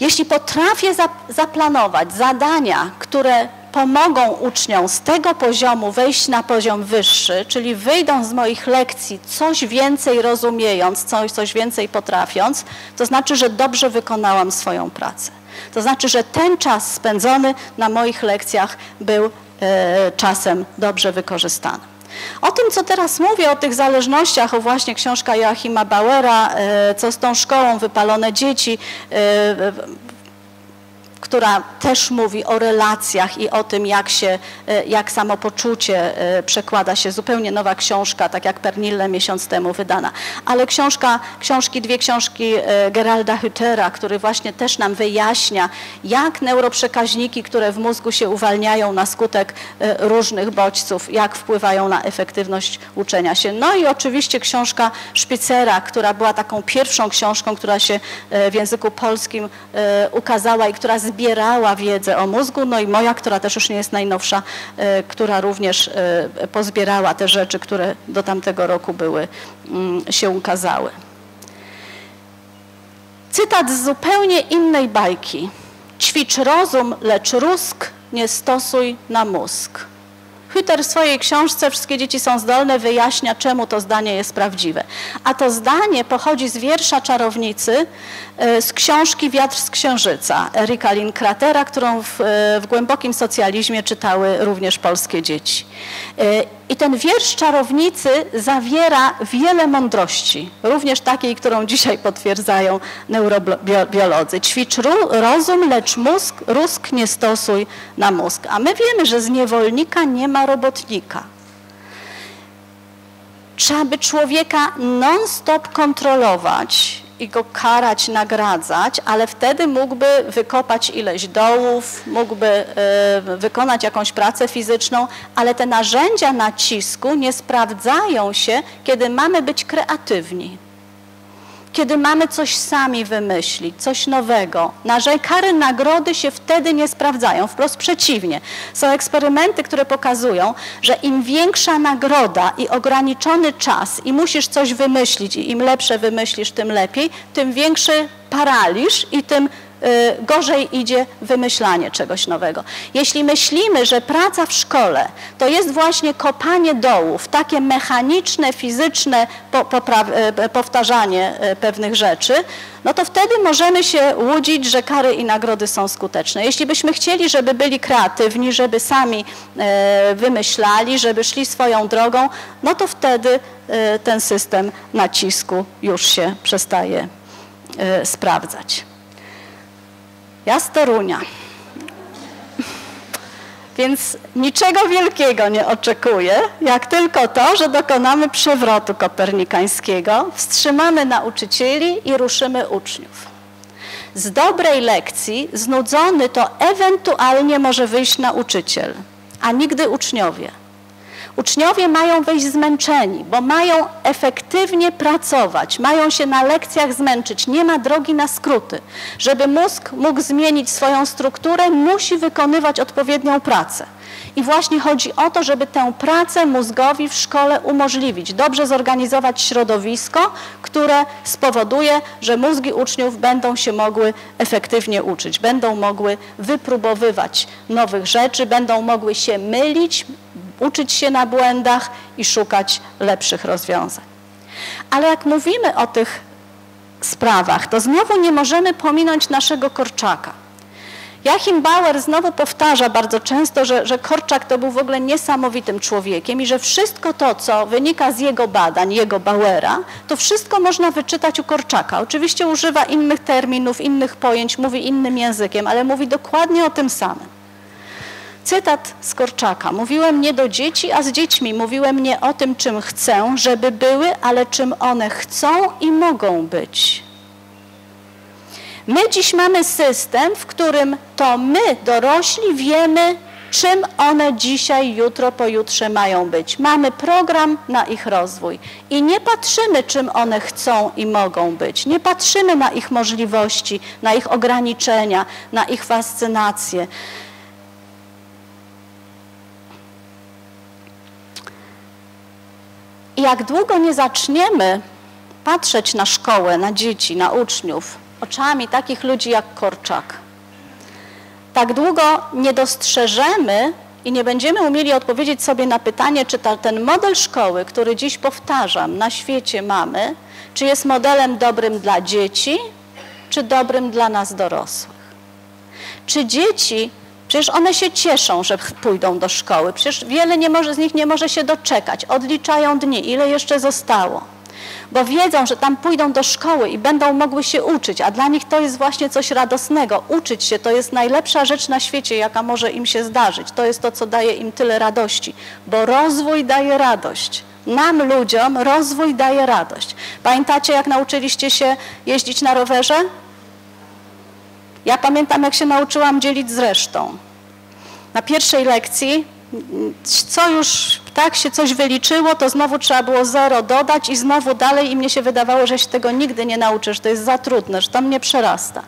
Jeśli potrafię zaplanować zadania, które pomogą uczniom z tego poziomu wejść na poziom wyższy, czyli wyjdą z moich lekcji coś więcej rozumiejąc, coś, coś więcej potrafiąc, to znaczy, że dobrze wykonałam swoją pracę. To znaczy, że ten czas spędzony na moich lekcjach był e, czasem dobrze wykorzystany. O tym, co teraz mówię, o tych zależnościach, o właśnie książka Joachima Bauera, e, co z tą szkołą, wypalone dzieci, e, która też mówi o relacjach i o tym, jak, się, e, jak samopoczucie e, przekłada się. Zupełnie nowa książka, tak jak Pernille miesiąc temu wydana. Ale książka, książki, dwie książki e, Geralda Hütera, który właśnie też nam wyjaśnia, jak neuroprzekaźniki, które w mózgu się uwalniają na skutek różnych bodźców, jak wpływają na efektywność uczenia się. No i oczywiście książka Szpicera, która była taką pierwszą książką, która się w języku polskim ukazała i która zbierała wiedzę o mózgu, no i moja, która też już nie jest najnowsza, e, która również e, pozbierała te rzeczy, które do tamtego roku były, mm, się ukazały. Cytat z zupełnie innej bajki. Ćwicz rozum, lecz rusk nie stosuj na mózg. Hüter w swojej książce Wszystkie dzieci są zdolne wyjaśnia, czemu to zdanie jest prawdziwe. A to zdanie pochodzi z wiersza czarownicy z książki Wiatr z Księżyca Erika Linkratera, którą w, e, w głębokim socjalizmie czytały również polskie dzieci. E, I ten wiersz czarownicy zawiera wiele mądrości, również takiej, którą dzisiaj potwierdzają neurobiolodzy. Ćwicz rozum, lecz mózg, rusk nie stosuj na mózg. A my wiemy, że z niewolnika nie ma robotnika. Trzeba by człowieka non-stop kontrolować i go karać, nagradzać, ale wtedy mógłby wykopać ileś dołów, mógłby y, wykonać jakąś pracę fizyczną, ale te narzędzia nacisku nie sprawdzają się, kiedy mamy być kreatywni kiedy mamy coś sami wymyślić, coś nowego. Kary nagrody się wtedy nie sprawdzają, wprost przeciwnie. Są eksperymenty, które pokazują, że im większa nagroda i ograniczony czas i musisz coś wymyślić i im lepsze wymyślisz, tym lepiej, tym większy paraliż i tym gorzej idzie wymyślanie czegoś nowego. Jeśli myślimy, że praca w szkole to jest właśnie kopanie dołów, takie mechaniczne, fizyczne y, powtarzanie y, pewnych rzeczy, no to wtedy możemy się łudzić, że kary i nagrody są skuteczne. Jeśli byśmy chcieli, żeby byli kreatywni, żeby sami wymyślali, żeby szli swoją drogą, no to wtedy ten system nacisku już się przestaje sprawdzać. Ja z Torunia. Więc niczego wielkiego nie oczekuję, jak tylko to, że dokonamy przewrotu kopernikańskiego, wstrzymamy nauczycieli i ruszymy uczniów. Z dobrej lekcji znudzony to ewentualnie może wyjść nauczyciel, a nigdy uczniowie. Uczniowie mają wyjść zmęczeni, bo mają efektywnie pracować, mają się na lekcjach zmęczyć. Nie ma drogi na skróty. Żeby mózg mógł zmienić swoją strukturę, musi wykonywać odpowiednią pracę. I właśnie chodzi o to, żeby tę pracę mózgowi w szkole umożliwić, dobrze zorganizować środowisko, które spowoduje, że mózgi uczniów będą się mogły efektywnie uczyć, będą mogły wypróbowywać nowych rzeczy, będą mogły się mylić, uczyć się na błędach i szukać lepszych rozwiązań. Ale jak mówimy o tych sprawach, to znowu nie możemy pominąć naszego Korczaka. Joachim Bauer znowu powtarza bardzo często, że, że Korczak to był w ogóle niesamowitym człowiekiem i że wszystko to, co wynika z jego badań, jego Bauera, to wszystko można wyczytać u Korczaka. Oczywiście używa innych terminów, innych pojęć, mówi innym językiem, ale mówi dokładnie o tym samym. Cytat z Korczaka. Mówiłem nie do dzieci, a z dziećmi. Mówiłem nie o tym, czym chcę, żeby były, ale czym one chcą i mogą być. My dziś mamy system, w którym to my, dorośli, wiemy, czym one dzisiaj, jutro, pojutrze mają być. Mamy program na ich rozwój i nie patrzymy, czym one chcą i mogą być. Nie patrzymy na ich możliwości, na ich ograniczenia, na ich fascynacje. I jak długo nie zaczniemy patrzeć na szkołę, na dzieci, na uczniów oczami takich ludzi jak Korczak, tak długo nie dostrzeżemy i nie będziemy umieli odpowiedzieć sobie na pytanie, czy ta, ten model szkoły, który dziś powtarzam, na świecie mamy, czy jest modelem dobrym dla dzieci, czy dobrym dla nas dorosłych. Czy dzieci Przecież one się cieszą, że pójdą do szkoły. Przecież wiele nie może, z nich nie może się doczekać. Odliczają dni, ile jeszcze zostało. Bo wiedzą, że tam pójdą do szkoły i będą mogły się uczyć, a dla nich to jest właśnie coś radosnego. Uczyć się to jest najlepsza rzecz na świecie, jaka może im się zdarzyć. To jest to, co daje im tyle radości, bo rozwój daje radość. Nam, ludziom, rozwój daje radość. Pamiętacie, jak nauczyliście się jeździć na rowerze? Ja pamiętam, jak się nauczyłam dzielić z resztą. Na pierwszej lekcji, co już tak się coś wyliczyło, to znowu trzeba było zero dodać i znowu dalej i mnie się wydawało, że się tego nigdy nie nauczysz, to jest za trudne, że to mnie przerasta.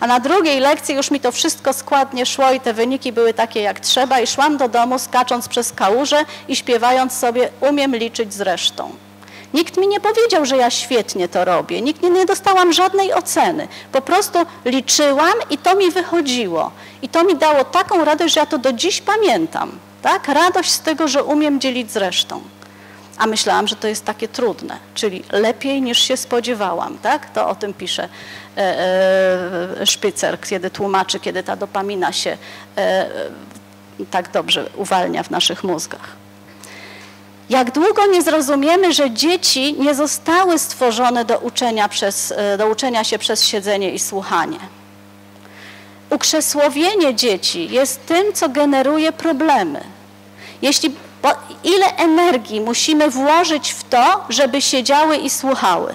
A na drugiej lekcji już mi to wszystko składnie szło i te wyniki były takie jak trzeba i szłam do domu skacząc przez kałużę i śpiewając sobie umiem liczyć z resztą. Nikt mi nie powiedział, że ja świetnie to robię. Nikt nie, nie dostałam żadnej oceny. Po prostu liczyłam i to mi wychodziło. I to mi dało taką radość, że ja to do dziś pamiętam. Tak? Radość z tego, że umiem dzielić z resztą. A myślałam, że to jest takie trudne, czyli lepiej niż się spodziewałam. Tak? To o tym pisze e, e, Szpicer, kiedy tłumaczy, kiedy ta dopamina się e, tak dobrze uwalnia w naszych mózgach. Jak długo nie zrozumiemy, że dzieci nie zostały stworzone do uczenia, przez, e, do uczenia się przez siedzenie i słuchanie. Ukrzesłowienie dzieci jest tym, co generuje problemy. Jeśli ile energii musimy włożyć w to, żeby siedziały i słuchały?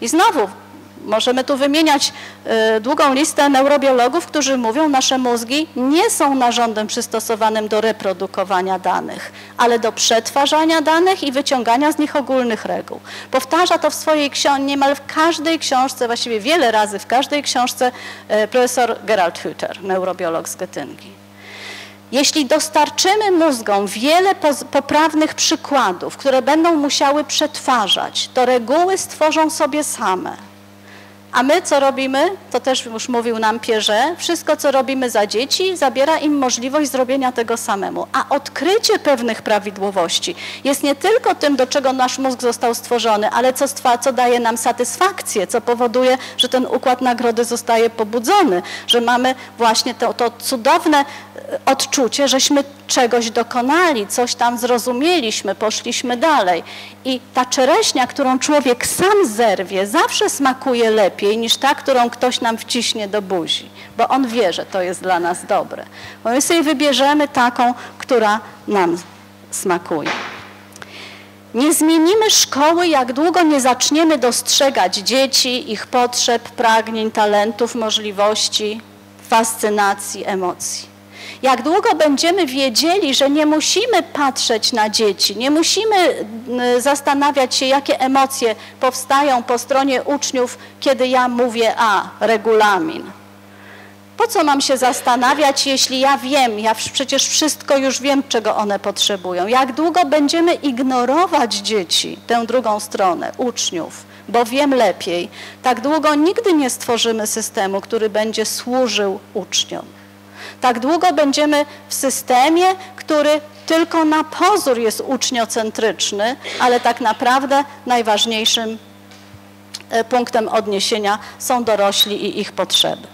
I znowu Możemy tu wymieniać y, długą listę neurobiologów, którzy mówią, nasze mózgi nie są narządem przystosowanym do reprodukowania danych, ale do przetwarzania danych i wyciągania z nich ogólnych reguł. Powtarza to w swojej książce, niemal w każdej książce, właściwie wiele razy w każdej książce y, profesor Gerald Hütter, neurobiolog z Getyngi. Jeśli dostarczymy mózgom wiele poprawnych przykładów, które będą musiały przetwarzać, to reguły stworzą sobie same. A my co robimy? To też już mówił nam Pierze. Wszystko, co robimy za dzieci, zabiera im możliwość zrobienia tego samemu. A odkrycie pewnych prawidłowości jest nie tylko tym, do czego nasz mózg został stworzony, ale co, co daje nam satysfakcję, co powoduje, że ten układ nagrody zostaje pobudzony, że mamy właśnie to, to cudowne odczucie, żeśmy czegoś dokonali, coś tam zrozumieliśmy, poszliśmy dalej. I ta czereśnia, którą człowiek sam zerwie, zawsze smakuje lepiej niż ta, którą ktoś nam wciśnie do buzi, bo on wie, że to jest dla nas dobre. Bo my sobie wybierzemy taką, która nam smakuje. Nie zmienimy szkoły, jak długo nie zaczniemy dostrzegać dzieci, ich potrzeb, pragnień, talentów, możliwości, fascynacji, emocji. Jak długo będziemy wiedzieli, że nie musimy patrzeć na dzieci, nie musimy zastanawiać się, jakie emocje powstają po stronie uczniów, kiedy ja mówię A, regulamin. Po co mam się zastanawiać, jeśli ja wiem, ja przecież wszystko już wiem, czego one potrzebują. Jak długo będziemy ignorować dzieci, tę drugą stronę, uczniów, bo wiem lepiej, tak długo nigdy nie stworzymy systemu, który będzie służył uczniom. Tak długo będziemy w systemie, który tylko na pozór jest uczniocentryczny, ale tak naprawdę najważniejszym e, punktem odniesienia są dorośli i ich potrzeby.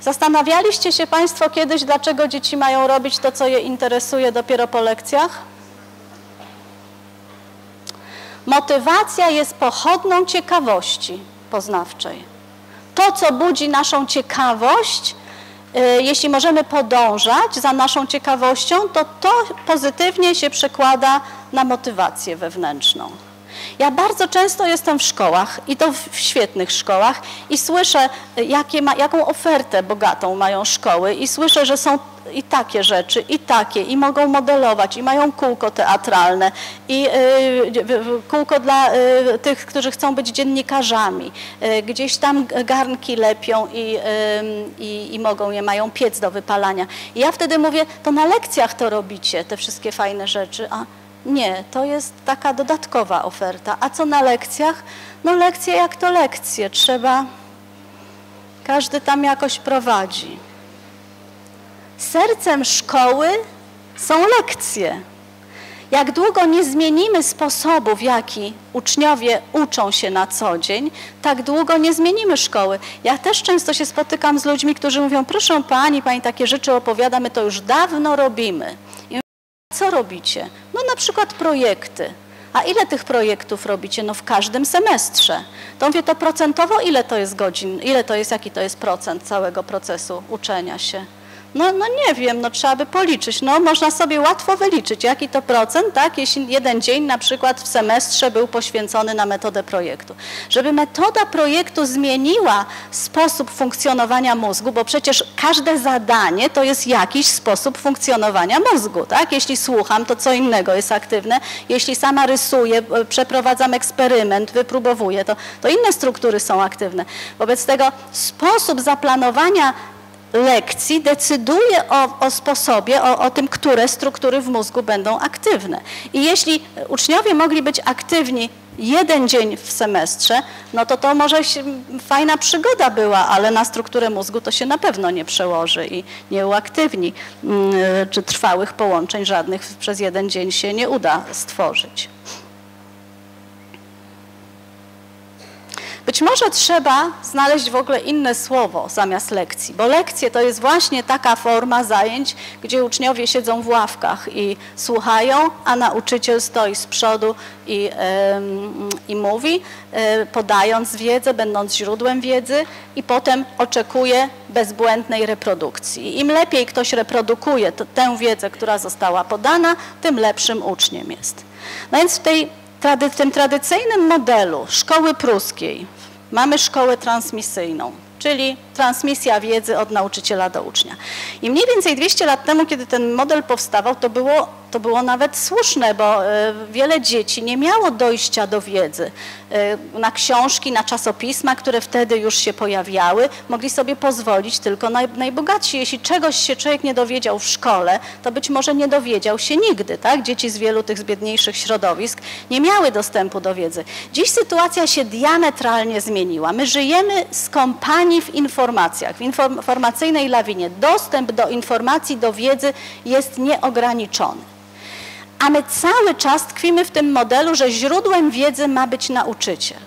Zastanawialiście się Państwo kiedyś, dlaczego dzieci mają robić to, co je interesuje dopiero po lekcjach? Motywacja jest pochodną ciekawości poznawczej to, co budzi naszą ciekawość, y, jeśli możemy podążać za naszą ciekawością, to to pozytywnie się przekłada na motywację wewnętrzną. Ja bardzo często jestem w szkołach i to w świetnych szkołach i słyszę, jakie ma, jaką ofertę bogatą mają szkoły i słyszę, że są i takie rzeczy, i takie, i mogą modelować, i mają kółko teatralne, i y, kółko dla y, tych, którzy chcą być dziennikarzami. Y, gdzieś tam garnki lepią i, i, i mogą je, mają piec do wypalania. I ja wtedy mówię, to na lekcjach to robicie, te wszystkie fajne rzeczy, a nie, to jest taka dodatkowa oferta. A co na lekcjach? No lekcje jak to lekcje, trzeba, każdy tam jakoś prowadzi. Sercem szkoły są lekcje. Jak długo nie zmienimy sposobu, w jaki uczniowie uczą się na co dzień, tak długo nie zmienimy szkoły. Ja też często się spotykam z ludźmi, którzy mówią, proszę pani, pani takie rzeczy opowiada, my to już dawno robimy. Co robicie? No na przykład projekty. A ile tych projektów robicie? No w każdym semestrze. To mówię, to procentowo ile to jest godzin, ile to jest, jaki to jest procent całego procesu uczenia się? No, no nie wiem, no trzeba by policzyć. No można sobie łatwo wyliczyć, jaki to procent, tak, jeśli jeden dzień na przykład w semestrze był poświęcony na metodę projektu. Żeby metoda projektu zmieniła sposób funkcjonowania mózgu, bo przecież każde zadanie to jest jakiś sposób funkcjonowania mózgu, tak? Jeśli słucham, to co innego jest aktywne. Jeśli sama rysuję, przeprowadzam eksperyment, wypróbowuję, to, to inne struktury są aktywne. Wobec tego sposób zaplanowania lekcji decyduje o, o sposobie, o, o, tym, które struktury w mózgu będą aktywne. I jeśli uczniowie mogli być aktywni jeden dzień w semestrze, no to to może się, fajna przygoda była, ale na strukturę mózgu to się na pewno nie przełoży i nie uaktywni, mm, czy trwałych połączeń żadnych przez jeden dzień się nie uda stworzyć. Być może trzeba znaleźć w ogóle inne słowo zamiast lekcji, bo lekcje to jest właśnie taka forma zajęć, gdzie uczniowie siedzą w ławkach i słuchają, a nauczyciel stoi z przodu i, i mówi, e, podając wiedzę, będąc źródłem wiedzy i potem oczekuje bezbłędnej reprodukcji. Im lepiej ktoś reprodukuje tę wiedzę, która została podana, tym lepszym uczniem jest. No więc w tej trady, w tym tradycyjnym modelu szkoły pruskiej mamy szkołę transmisyjną, czyli transmisja wiedzy od nauczyciela do ucznia. I mniej więcej 200 lat temu, kiedy ten model powstawał, to było to było nawet słuszne, bo e, wiele dzieci nie miało dojścia do wiedzy. E, na książki, na czasopisma, które wtedy już się pojawiały, mogli sobie pozwolić tylko najbogatsi. Jeśli czegoś się człowiek nie dowiedział w szkole, to być może nie dowiedział się nigdy. Tak? Dzieci z wielu tych z biedniejszych środowisk nie miały dostępu do wiedzy. Dziś sytuacja się diametralnie zmieniła. My żyjemy z kompanii w informacjach, w informacyjnej lawinie. Dostęp do informacji, do wiedzy jest nieograniczony a my cały czas tkwimy w tym modelu, że źródłem wiedzy ma być nauczyciel.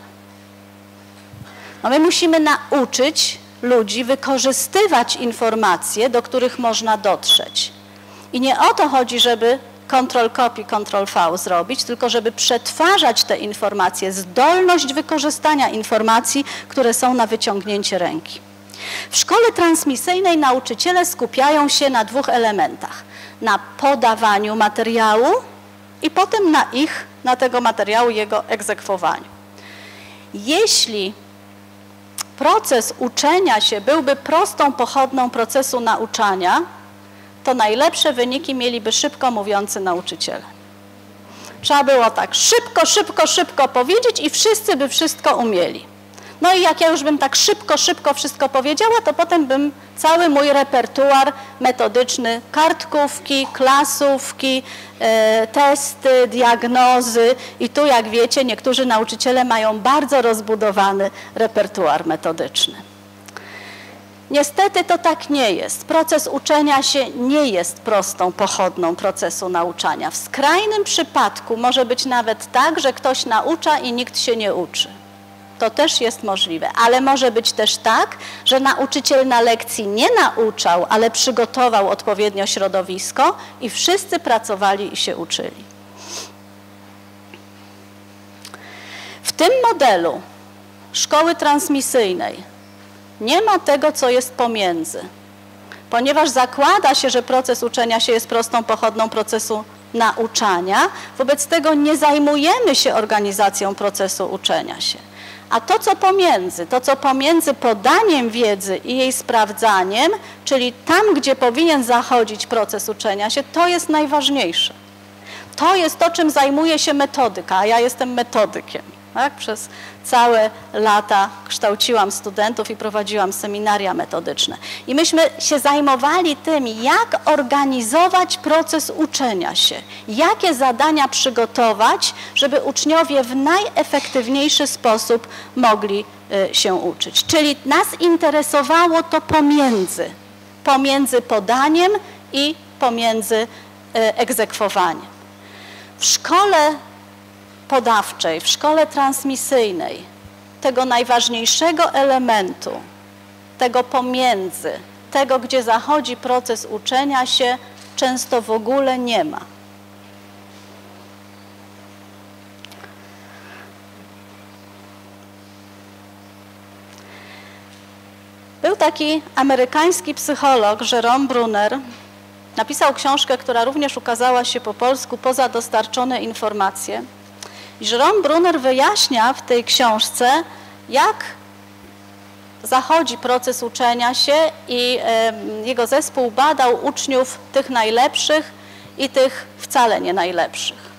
No my musimy nauczyć ludzi wykorzystywać informacje, do których można dotrzeć. I nie o to chodzi, żeby Ctrl copy, Ctrl V zrobić, tylko żeby przetwarzać te informacje, zdolność wykorzystania informacji, które są na wyciągnięcie ręki. W szkole transmisyjnej nauczyciele skupiają się na dwóch elementach – na podawaniu materiału i potem na ich, na tego materiału, jego egzekwowaniu. Jeśli proces uczenia się byłby prostą pochodną procesu nauczania, to najlepsze wyniki mieliby szybko mówiący nauczyciele. Trzeba było tak szybko, szybko, szybko powiedzieć i wszyscy by wszystko umieli. No i jak ja już bym tak szybko, szybko wszystko powiedziała, to potem bym cały mój repertuar metodyczny, kartkówki, klasówki, e, testy, diagnozy i tu jak wiecie niektórzy nauczyciele mają bardzo rozbudowany repertuar metodyczny. Niestety to tak nie jest. Proces uczenia się nie jest prostą pochodną procesu nauczania. W skrajnym przypadku może być nawet tak, że ktoś naucza i nikt się nie uczy. To też jest możliwe, ale może być też tak, że nauczyciel na lekcji nie nauczał, ale przygotował odpowiednio środowisko i wszyscy pracowali i się uczyli. W tym modelu szkoły transmisyjnej nie ma tego, co jest pomiędzy, ponieważ zakłada się, że proces uczenia się jest prostą pochodną procesu nauczania, wobec tego nie zajmujemy się organizacją procesu uczenia się. A to, co pomiędzy, to, co pomiędzy podaniem wiedzy i jej sprawdzaniem, czyli tam, gdzie powinien zachodzić proces uczenia się, to jest najważniejsze. To jest to, czym zajmuje się metodyka, a ja jestem metodykiem. Tak? Przez całe lata kształciłam studentów i prowadziłam seminaria metodyczne. I myśmy się zajmowali tym, jak organizować proces uczenia się, jakie zadania przygotować, żeby uczniowie w najefektywniejszy sposób mogli y, się uczyć. Czyli nas interesowało to pomiędzy, pomiędzy podaniem i pomiędzy y, egzekwowaniem. W szkole podawczej, w szkole transmisyjnej tego najważniejszego elementu, tego pomiędzy, tego, gdzie zachodzi proces uczenia się, często w ogóle nie ma. Był taki amerykański psycholog Jerome Brunner, napisał książkę, która również ukazała się po polsku, poza dostarczone informacje. Jerome Brunner wyjaśnia w tej książce, jak zachodzi proces uczenia się i jego zespół badał uczniów tych najlepszych i tych wcale nie najlepszych.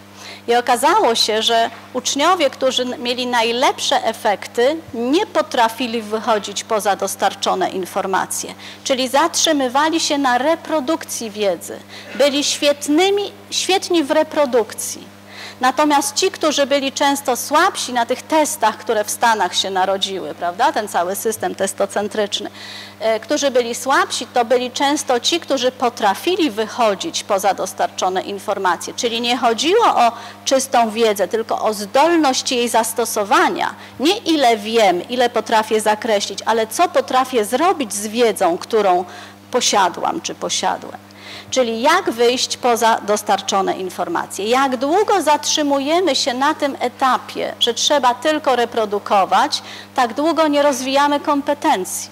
I okazało się, że uczniowie, którzy mieli najlepsze efekty, nie potrafili wychodzić poza dostarczone informacje, czyli zatrzymywali się na reprodukcji wiedzy. Byli świetnymi, świetni w reprodukcji Natomiast ci, którzy byli często słabsi na tych testach, które w Stanach się narodziły, prawda, ten cały system testocentryczny, e, którzy byli słabsi, to byli często ci, którzy potrafili wychodzić poza dostarczone informacje. Czyli nie chodziło o czystą wiedzę, tylko o zdolność jej zastosowania. Nie ile wiem, ile potrafię zakreślić, ale co potrafię zrobić z wiedzą, którą posiadłam czy posiadłem. Czyli jak wyjść poza dostarczone informacje. Jak długo zatrzymujemy się na tym etapie, że trzeba tylko reprodukować, tak długo nie rozwijamy kompetencji.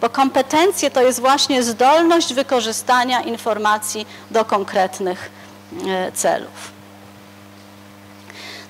Bo kompetencje to jest właśnie zdolność wykorzystania informacji do konkretnych e, celów.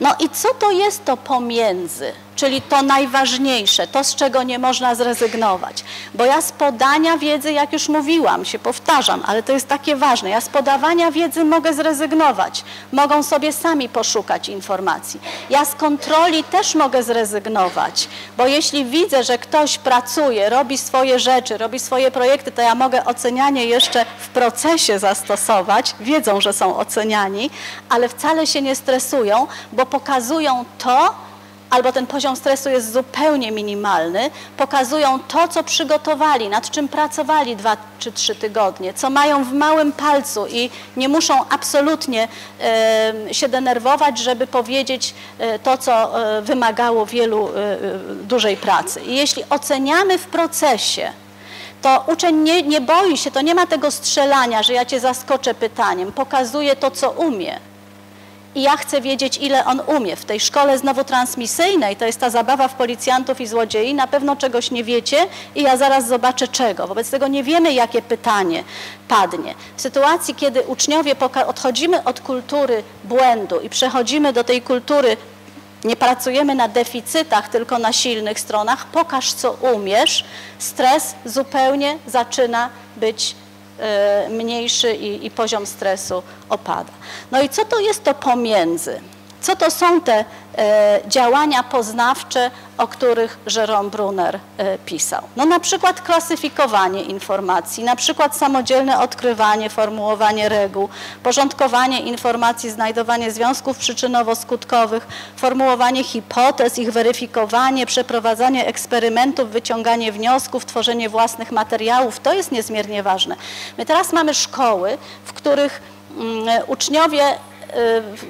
No i co to jest to pomiędzy? Czyli to najważniejsze, to z czego nie można zrezygnować. Bo ja z podania wiedzy, jak już mówiłam, się powtarzam, ale to jest takie ważne, ja z podawania wiedzy mogę zrezygnować, mogą sobie sami poszukać informacji. Ja z kontroli też mogę zrezygnować, bo jeśli widzę, że ktoś pracuje, robi swoje rzeczy, robi swoje projekty, to ja mogę ocenianie jeszcze w procesie zastosować, wiedzą, że są oceniani, ale wcale się nie stresują, bo pokazują to, albo ten poziom stresu jest zupełnie minimalny, pokazują to, co przygotowali, nad czym pracowali dwa czy trzy tygodnie, co mają w małym palcu i nie muszą absolutnie e, się denerwować, żeby powiedzieć e, to, co e, wymagało wielu dużej pracy. I jeśli oceniamy w procesie, to uczeń nie, nie boi się, to nie ma tego strzelania, że ja cię zaskoczę pytaniem, pokazuje to, co umie i ja chcę wiedzieć, ile on umie. W tej szkole znowu transmisyjnej, to jest ta zabawa w policjantów i złodziei, na pewno czegoś nie wiecie i ja zaraz zobaczę czego. Wobec tego nie wiemy, jakie pytanie padnie. W sytuacji, kiedy uczniowie odchodzimy od kultury błędu i przechodzimy do tej kultury nie pracujemy na deficytach, tylko na silnych stronach. Pokaż, co umiesz. Stres zupełnie zaczyna być mniejszy i, i poziom stresu opada. No i co to jest to pomiędzy? Co to są te e, działania poznawcze, o których Jerome Brunner e, pisał? No na przykład klasyfikowanie informacji, na przykład samodzielne odkrywanie, formułowanie reguł, porządkowanie informacji, znajdowanie związków przyczynowo-skutkowych, formułowanie hipotez, ich weryfikowanie, przeprowadzanie eksperymentów, wyciąganie wniosków, tworzenie własnych materiałów. To jest niezmiernie ważne. My teraz mamy szkoły, w których mm, uczniowie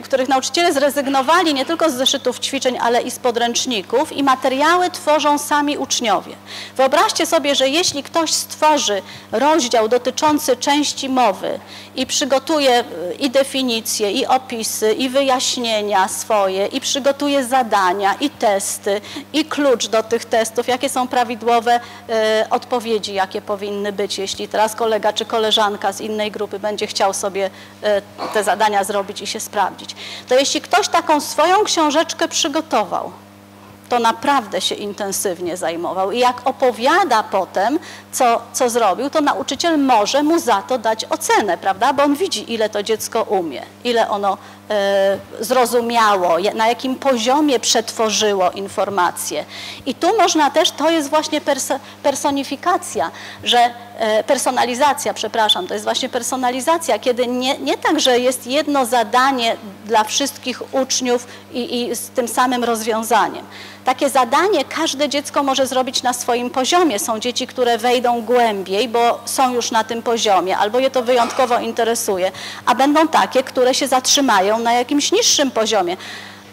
których nauczyciele zrezygnowali nie tylko z zeszytów ćwiczeń, ale i z podręczników i materiały tworzą sami uczniowie. Wyobraźcie sobie, że jeśli ktoś stworzy rozdział dotyczący części mowy i przygotuje y, i definicje, i opisy, i wyjaśnienia swoje, i przygotuje zadania, i testy, i klucz do tych testów, jakie są prawidłowe y, odpowiedzi, jakie powinny być, jeśli teraz kolega czy koleżanka z innej grupy będzie chciał sobie y, te zadania zrobić się sprawdzić. To jeśli ktoś taką swoją książeczkę przygotował, to naprawdę się intensywnie zajmował. I jak opowiada potem, co, co zrobił, to nauczyciel może mu za to dać ocenę, prawda? Bo on widzi, ile to dziecko umie, ile ono e, zrozumiało, na jakim poziomie przetworzyło informacje. I tu można też, to jest właśnie personifikacja, że e, personalizacja, przepraszam, to jest właśnie personalizacja, kiedy nie, nie tak, że jest jedno zadanie dla wszystkich uczniów i, i z tym samym rozwiązaniem. Takie zadanie każde dziecko może zrobić na swoim poziomie. Są dzieci, które wejdą głębiej, bo są już na tym poziomie, albo je to wyjątkowo interesuje, a będą takie, które się zatrzymają na jakimś niższym poziomie.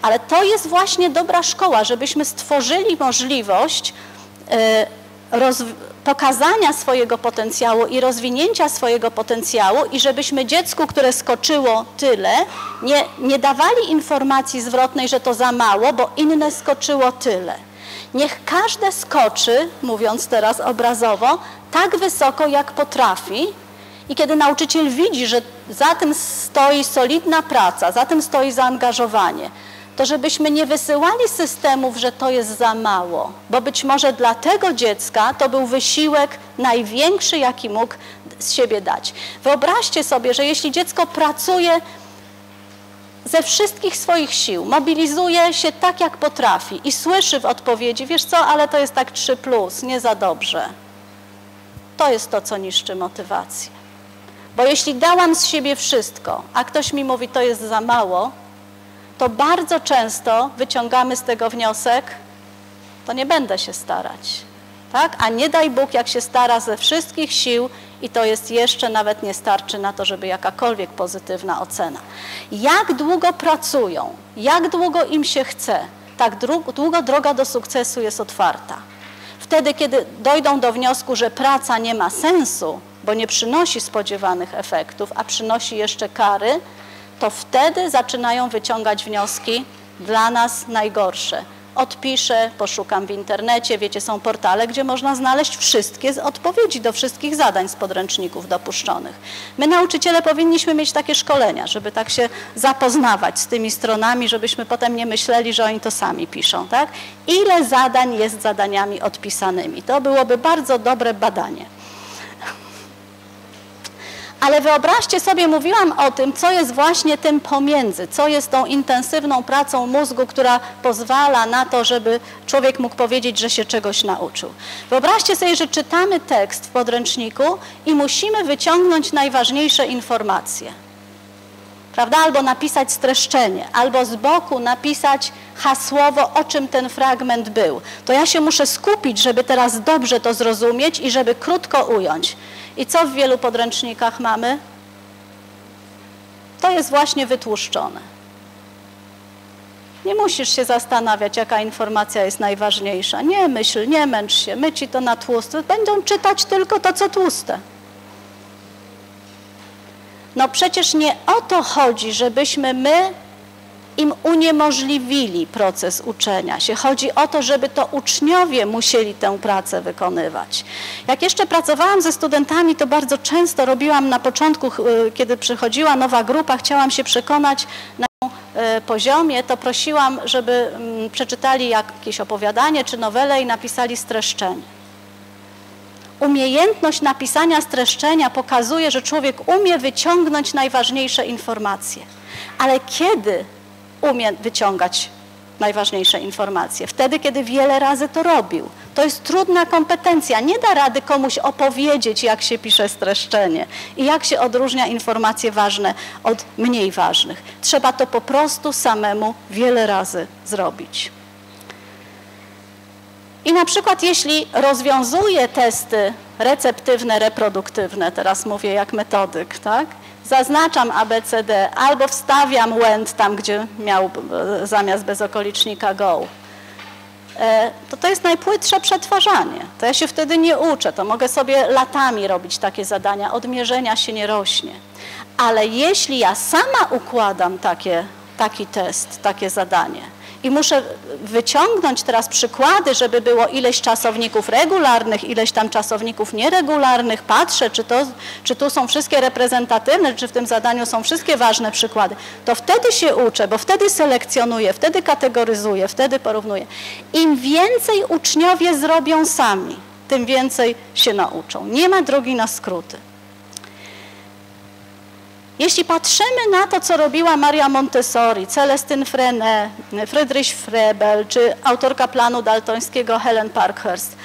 Ale to jest właśnie dobra szkoła, żebyśmy stworzyli możliwość y, pokazania swojego potencjału i rozwinięcia swojego potencjału i żebyśmy dziecku, które skoczyło tyle, nie, nie dawali informacji zwrotnej, że to za mało, bo inne skoczyło tyle. Niech każde skoczy, mówiąc teraz obrazowo, tak wysoko, jak potrafi. I kiedy nauczyciel widzi, że za tym stoi solidna praca, za tym stoi zaangażowanie, to żebyśmy nie wysyłali systemów, że to jest za mało, bo być może dla tego dziecka to był wysiłek największy, jaki mógł z siebie dać. Wyobraźcie sobie, że jeśli dziecko pracuje ze wszystkich swoich sił, mobilizuje się tak, jak potrafi i słyszy w odpowiedzi, wiesz co, ale to jest tak 3 plus, nie za dobrze. To jest to, co niszczy motywację. Bo jeśli dałam z siebie wszystko, a ktoś mi mówi, to jest za mało, to bardzo często wyciągamy z tego wniosek, to nie będę się starać. Tak? A nie daj Bóg, jak się stara ze wszystkich sił i to jest jeszcze nawet nie starczy na to, żeby jakakolwiek pozytywna ocena. Jak długo pracują, jak długo im się chce, tak długo droga do sukcesu jest otwarta. Wtedy, kiedy dojdą do wniosku, że praca nie ma sensu, bo nie przynosi spodziewanych efektów, a przynosi jeszcze kary, to wtedy zaczynają wyciągać wnioski dla nas najgorsze odpiszę, poszukam w internecie, wiecie, są portale, gdzie można znaleźć wszystkie odpowiedzi do wszystkich zadań z podręczników dopuszczonych. My nauczyciele powinniśmy mieć takie szkolenia, żeby tak się zapoznawać z tymi stronami, żebyśmy potem nie myśleli, że oni to sami piszą, tak? Ile zadań jest zadaniami odpisanymi? To byłoby bardzo dobre badanie. Ale wyobraźcie sobie, mówiłam o tym, co jest właśnie tym pomiędzy, co jest tą intensywną pracą mózgu, która pozwala na to, żeby człowiek mógł powiedzieć, że się czegoś nauczył. Wyobraźcie sobie, że czytamy tekst w podręczniku i musimy wyciągnąć najważniejsze informacje. Prawda? Albo napisać streszczenie, albo z boku napisać hasłowo, o czym ten fragment był. To ja się muszę skupić, żeby teraz dobrze to zrozumieć i żeby krótko ująć. I co w wielu podręcznikach mamy? To jest właśnie wytłuszczone. Nie musisz się zastanawiać, jaka informacja jest najważniejsza. Nie myśl, nie męcz się, my ci to na tłuste. Będą czytać tylko to, co tłuste. No przecież nie o to chodzi, żebyśmy my im uniemożliwili proces uczenia się. Chodzi o to, żeby to uczniowie musieli tę pracę wykonywać. Jak jeszcze pracowałam ze studentami, to bardzo często robiłam na początku, y, kiedy przychodziła nowa grupa, chciałam się przekonać na y, poziomie, to prosiłam, żeby mm, przeczytali jakieś opowiadanie czy nowelę i napisali streszczenie. Umiejętność napisania streszczenia pokazuje, że człowiek umie wyciągnąć najważniejsze informacje. Ale kiedy umie wyciągać najważniejsze informacje. Wtedy, kiedy wiele razy to robił. To jest trudna kompetencja. Nie da rady komuś opowiedzieć, jak się pisze streszczenie i jak się odróżnia informacje ważne od mniej ważnych. Trzeba to po prostu samemu wiele razy zrobić. I na przykład jeśli rozwiązuje testy receptywne, reproduktywne, teraz mówię jak metodyk, tak? zaznaczam ABCD albo wstawiam łęd tam, gdzie miał e, zamiast bezokolicznika go, e, to to jest najpłytsze przetwarzanie. To ja się wtedy nie uczę, to mogę sobie latami robić takie zadania, odmierzenia się nie rośnie. Ale jeśli ja sama układam takie, taki test, takie zadanie, i muszę wyciągnąć teraz przykłady, żeby było ileś czasowników regularnych, ileś tam czasowników nieregularnych, patrzę, czy, to, czy tu są wszystkie reprezentatywne, czy w tym zadaniu są wszystkie ważne przykłady, to wtedy się uczę, bo wtedy selekcjonuję, wtedy kategoryzuję, wtedy porównuję. Im więcej uczniowie zrobią sami, tym więcej się nauczą. Nie ma drogi na skróty. Jeśli patrzymy na to, co robiła Maria Montessori, Celestyn Frenet, Friedrich Frebel, czy autorka planu daltońskiego Helen Parkhurst,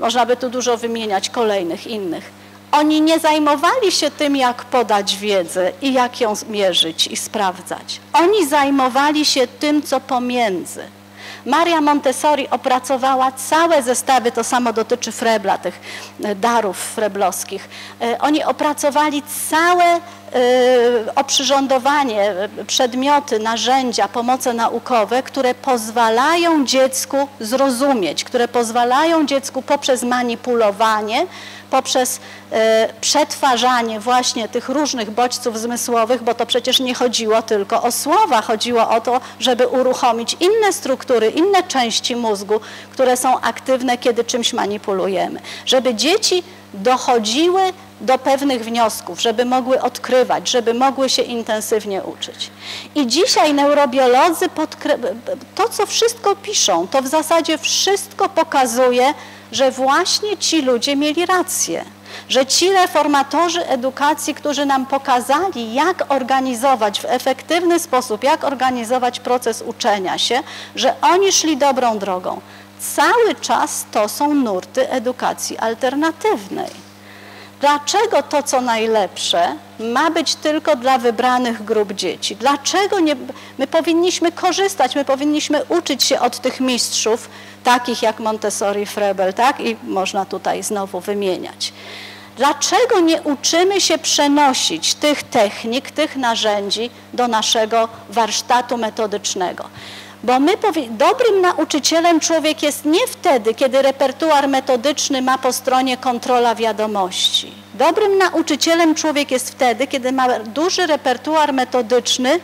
można by tu dużo wymieniać kolejnych innych. Oni nie zajmowali się tym, jak podać wiedzę i jak ją mierzyć i sprawdzać. Oni zajmowali się tym, co pomiędzy. Maria Montessori opracowała całe zestawy, to samo dotyczy Frebla, tych darów freblowskich. E, oni opracowali całe oprzyrządowanie, przedmioty, narzędzia, pomoce naukowe, które pozwalają dziecku zrozumieć, które pozwalają dziecku poprzez manipulowanie poprzez e, przetwarzanie właśnie tych różnych bodźców zmysłowych, bo to przecież nie chodziło tylko o słowa, chodziło o to, żeby uruchomić inne struktury, inne części mózgu, które są aktywne, kiedy czymś manipulujemy. Żeby dzieci dochodziły do pewnych wniosków, żeby mogły odkrywać, żeby mogły się intensywnie uczyć. I dzisiaj neurobiolodzy, to co wszystko piszą, to w zasadzie wszystko pokazuje, że właśnie ci ludzie mieli rację, że ci reformatorzy edukacji, którzy nam pokazali, jak organizować w efektywny sposób, jak organizować proces uczenia się, że oni szli dobrą drogą. Cały czas to są nurty edukacji alternatywnej. Dlaczego to, co najlepsze, ma być tylko dla wybranych grup dzieci? Dlaczego nie, my powinniśmy korzystać, my powinniśmy uczyć się od tych mistrzów, takich jak Montessori, Frebel, tak? I można tutaj znowu wymieniać. Dlaczego nie uczymy się przenosić tych technik, tych narzędzi do naszego warsztatu metodycznego? Bo my dobrym nauczycielem człowiek jest nie wtedy, kiedy repertuar metodyczny ma po stronie kontrola wiadomości. Dobrym nauczycielem człowiek jest wtedy, kiedy ma duży repertuar metodyczny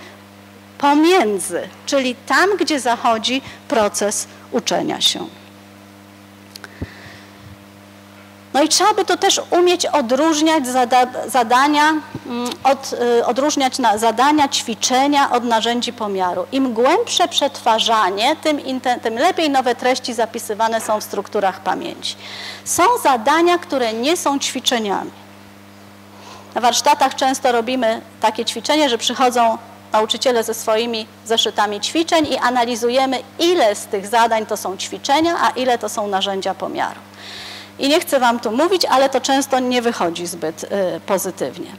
pomiędzy, czyli tam, gdzie zachodzi proces uczenia się. No i trzeba by to też umieć odróżniać zada zadania, mm, od, y, odróżniać zadania, ćwiczenia od narzędzi pomiaru. Im głębsze przetwarzanie, tym, tym lepiej nowe treści zapisywane są w strukturach pamięci. Są zadania, które nie są ćwiczeniami. Na warsztatach często robimy takie ćwiczenie, że przychodzą nauczyciele ze swoimi zeszytami ćwiczeń i analizujemy, ile z tych zadań to są ćwiczenia, a ile to są narzędzia pomiaru. I nie chcę Wam tu mówić, ale to często nie wychodzi zbyt y, pozytywnie.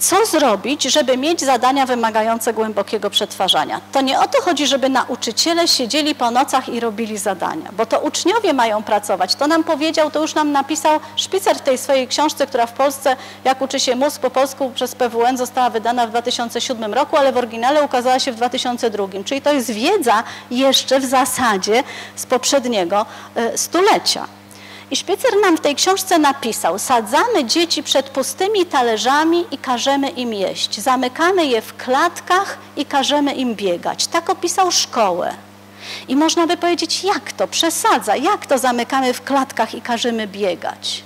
Co zrobić, żeby mieć zadania wymagające głębokiego przetwarzania? To nie o to chodzi, żeby nauczyciele siedzieli po nocach i robili zadania, bo to uczniowie mają pracować. To nam powiedział, to już nam napisał Szpicer w tej swojej książce, która w Polsce, jak uczy się mózg po polsku przez PWN została wydana w 2007 roku, ale w oryginale ukazała się w 2002. Czyli to jest wiedza jeszcze w zasadzie z poprzedniego y, stulecia. I Szpiecer nam w tej książce napisał, sadzamy dzieci przed pustymi talerzami i każemy im jeść. Zamykamy je w klatkach i każemy im biegać. Tak opisał szkołę. I można by powiedzieć, jak to przesadza, jak to zamykamy w klatkach i każemy biegać.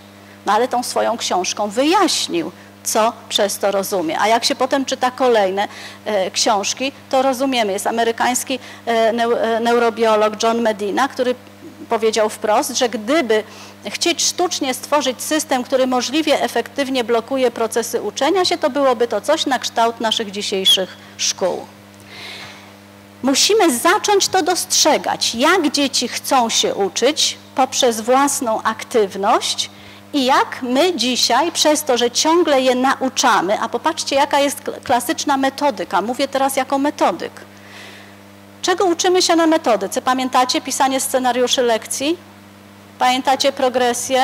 No ale tą swoją książką wyjaśnił, co przez to rozumie. A jak się potem czyta kolejne e, książki, to rozumiemy. Jest amerykański e, e neurobiolog John Medina, który powiedział wprost, że gdyby chcieć sztucznie stworzyć system, który możliwie efektywnie blokuje procesy uczenia się, to byłoby to coś na kształt naszych dzisiejszych szkół. Musimy zacząć to dostrzegać, jak dzieci chcą się uczyć poprzez własną aktywność i jak my dzisiaj, przez to, że ciągle je nauczamy, a popatrzcie, jaka jest klasyczna metodyka, mówię teraz jako metodyk. Czego uczymy się na metodyce? Pamiętacie pisanie scenariuszy lekcji? Pamiętacie progresję?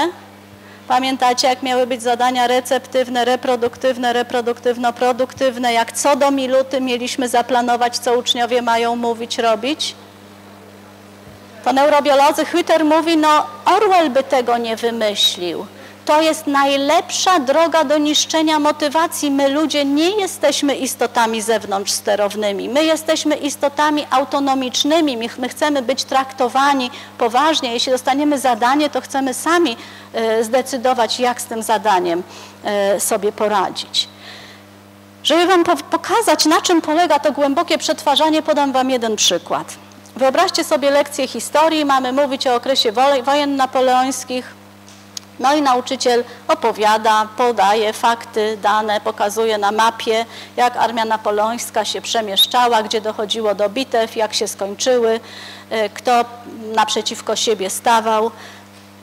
Pamiętacie, jak miały być zadania receptywne, reproduktywne, reproduktywno-produktywne, jak co do minuty mieliśmy zaplanować, co uczniowie mają mówić, robić? To neurobiolodzy Hütter mówi, no Orwell by tego nie wymyślił. To jest najlepsza droga do niszczenia motywacji. My ludzie nie jesteśmy istotami zewnątrz sterownymi. My jesteśmy istotami autonomicznymi. My, my chcemy być traktowani poważnie. Jeśli dostaniemy zadanie, to chcemy sami e, zdecydować, jak z tym zadaniem e, sobie poradzić. Żeby Wam pokazać, na czym polega to głębokie przetwarzanie, podam Wam jeden przykład. Wyobraźcie sobie lekcję historii, mamy mówić o okresie wojen napoleońskich, no i nauczyciel opowiada, podaje fakty, dane, pokazuje na mapie, jak armia napoleońska się przemieszczała, gdzie dochodziło do bitew, jak się skończyły, e, kto naprzeciwko siebie stawał.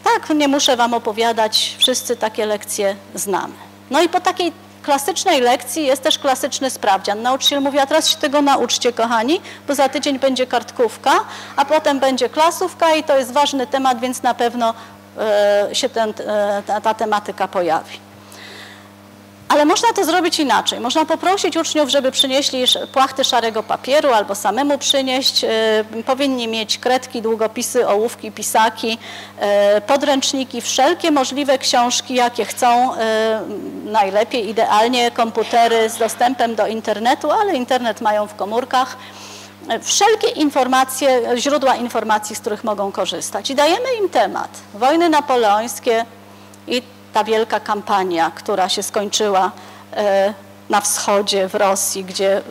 Tak, nie muszę Wam opowiadać, wszyscy takie lekcje znamy. No i po takiej klasycznej lekcji jest też klasyczny sprawdzian. Nauczyciel mówi, a teraz się tego nauczcie, kochani, bo za tydzień będzie kartkówka, a potem będzie klasówka i to jest ważny temat, więc na pewno się ten, e, ta, ta tematyka pojawi. Ale można to zrobić inaczej. Można poprosić uczniów, żeby przynieśli płachty szarego papieru albo samemu przynieść. E, powinni mieć kredki, długopisy, ołówki, pisaki, podręczniki, wszelkie możliwe książki, jakie chcą. Najlepiej, idealnie komputery z dostępem do internetu, ale internet mają w komórkach wszelkie informacje, źródła informacji, z których mogą korzystać. I dajemy im temat. Wojny napoleońskie i ta wielka kampania, która się skończyła e, na wschodzie w Rosji, gdzie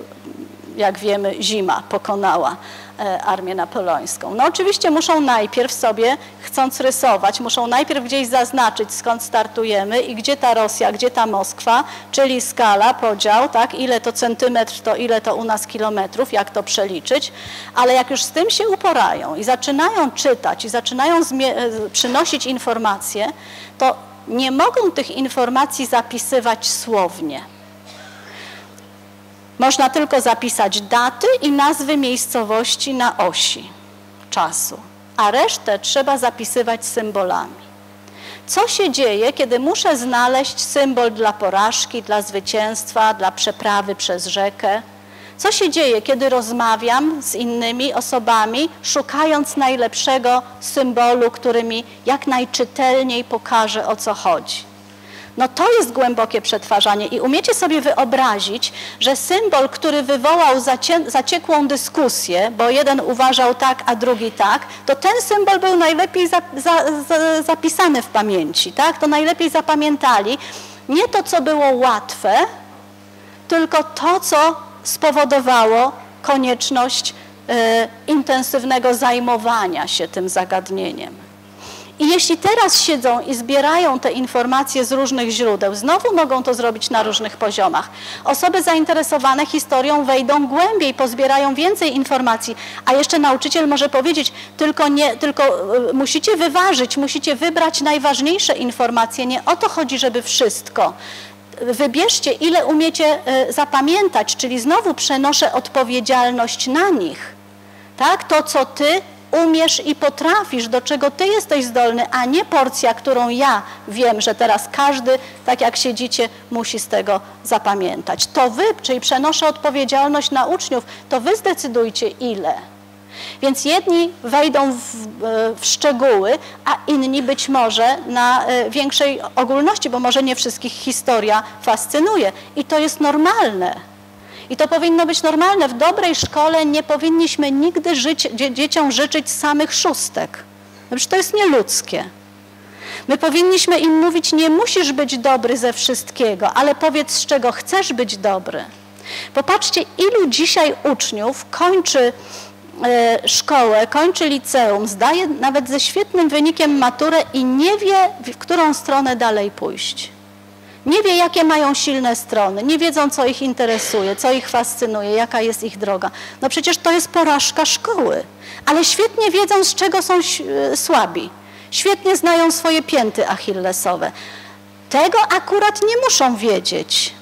jak wiemy zima pokonała armię napoleońską. No oczywiście muszą najpierw sobie, chcąc rysować, muszą najpierw gdzieś zaznaczyć, skąd startujemy i gdzie ta Rosja, gdzie ta Moskwa, czyli skala, podział, tak, ile to centymetr, to ile to u nas kilometrów, jak to przeliczyć, ale jak już z tym się uporają i zaczynają czytać i zaczynają przynosić informacje, to nie mogą tych informacji zapisywać słownie. Można tylko zapisać daty i nazwy miejscowości na osi czasu, a resztę trzeba zapisywać symbolami. Co się dzieje, kiedy muszę znaleźć symbol dla porażki, dla zwycięstwa, dla przeprawy przez rzekę? Co się dzieje, kiedy rozmawiam z innymi osobami, szukając najlepszego symbolu, który mi jak najczytelniej pokaże, o co chodzi? No to jest głębokie przetwarzanie i umiecie sobie wyobrazić, że symbol, który wywołał zacie, zaciekłą dyskusję, bo jeden uważał tak, a drugi tak, to ten symbol był najlepiej za, za, za, zapisany w pamięci, tak? To najlepiej zapamiętali nie to, co było łatwe, tylko to, co spowodowało konieczność y, intensywnego zajmowania się tym zagadnieniem. I jeśli teraz siedzą i zbierają te informacje z różnych źródeł, znowu mogą to zrobić na różnych poziomach. Osoby zainteresowane historią wejdą głębiej, pozbierają więcej informacji, a jeszcze nauczyciel może powiedzieć, tylko, nie, tylko y, musicie wyważyć, musicie wybrać najważniejsze informacje. Nie o to chodzi, żeby wszystko. Wybierzcie, ile umiecie y, zapamiętać, czyli znowu przenoszę odpowiedzialność na nich. Tak? To, co ty umiesz i potrafisz, do czego ty jesteś zdolny, a nie porcja, którą ja wiem, że teraz każdy, tak jak siedzicie, musi z tego zapamiętać. To wy, czyli przenoszę odpowiedzialność na uczniów, to wy zdecydujcie ile. Więc jedni wejdą w, w, szczegóły, a inni być może na e, większej ogólności, bo może nie wszystkich historia fascynuje. I to jest normalne. I to powinno być normalne. W dobrej szkole nie powinniśmy nigdy żyć, dzieciom życzyć samych szóstek. Przecież to jest nieludzkie. My powinniśmy im mówić, nie musisz być dobry ze wszystkiego, ale powiedz, z czego chcesz być dobry. Popatrzcie, ilu dzisiaj uczniów kończy e, szkołę, kończy liceum, zdaje nawet ze świetnym wynikiem maturę i nie wie, w którą stronę dalej pójść. Nie wie, jakie mają silne strony, nie wiedzą, co ich interesuje, co ich fascynuje, jaka jest ich droga. No przecież to jest porażka szkoły, ale świetnie wiedzą, z czego są e, słabi. Świetnie znają swoje pięty achillesowe. Tego akurat nie muszą wiedzieć.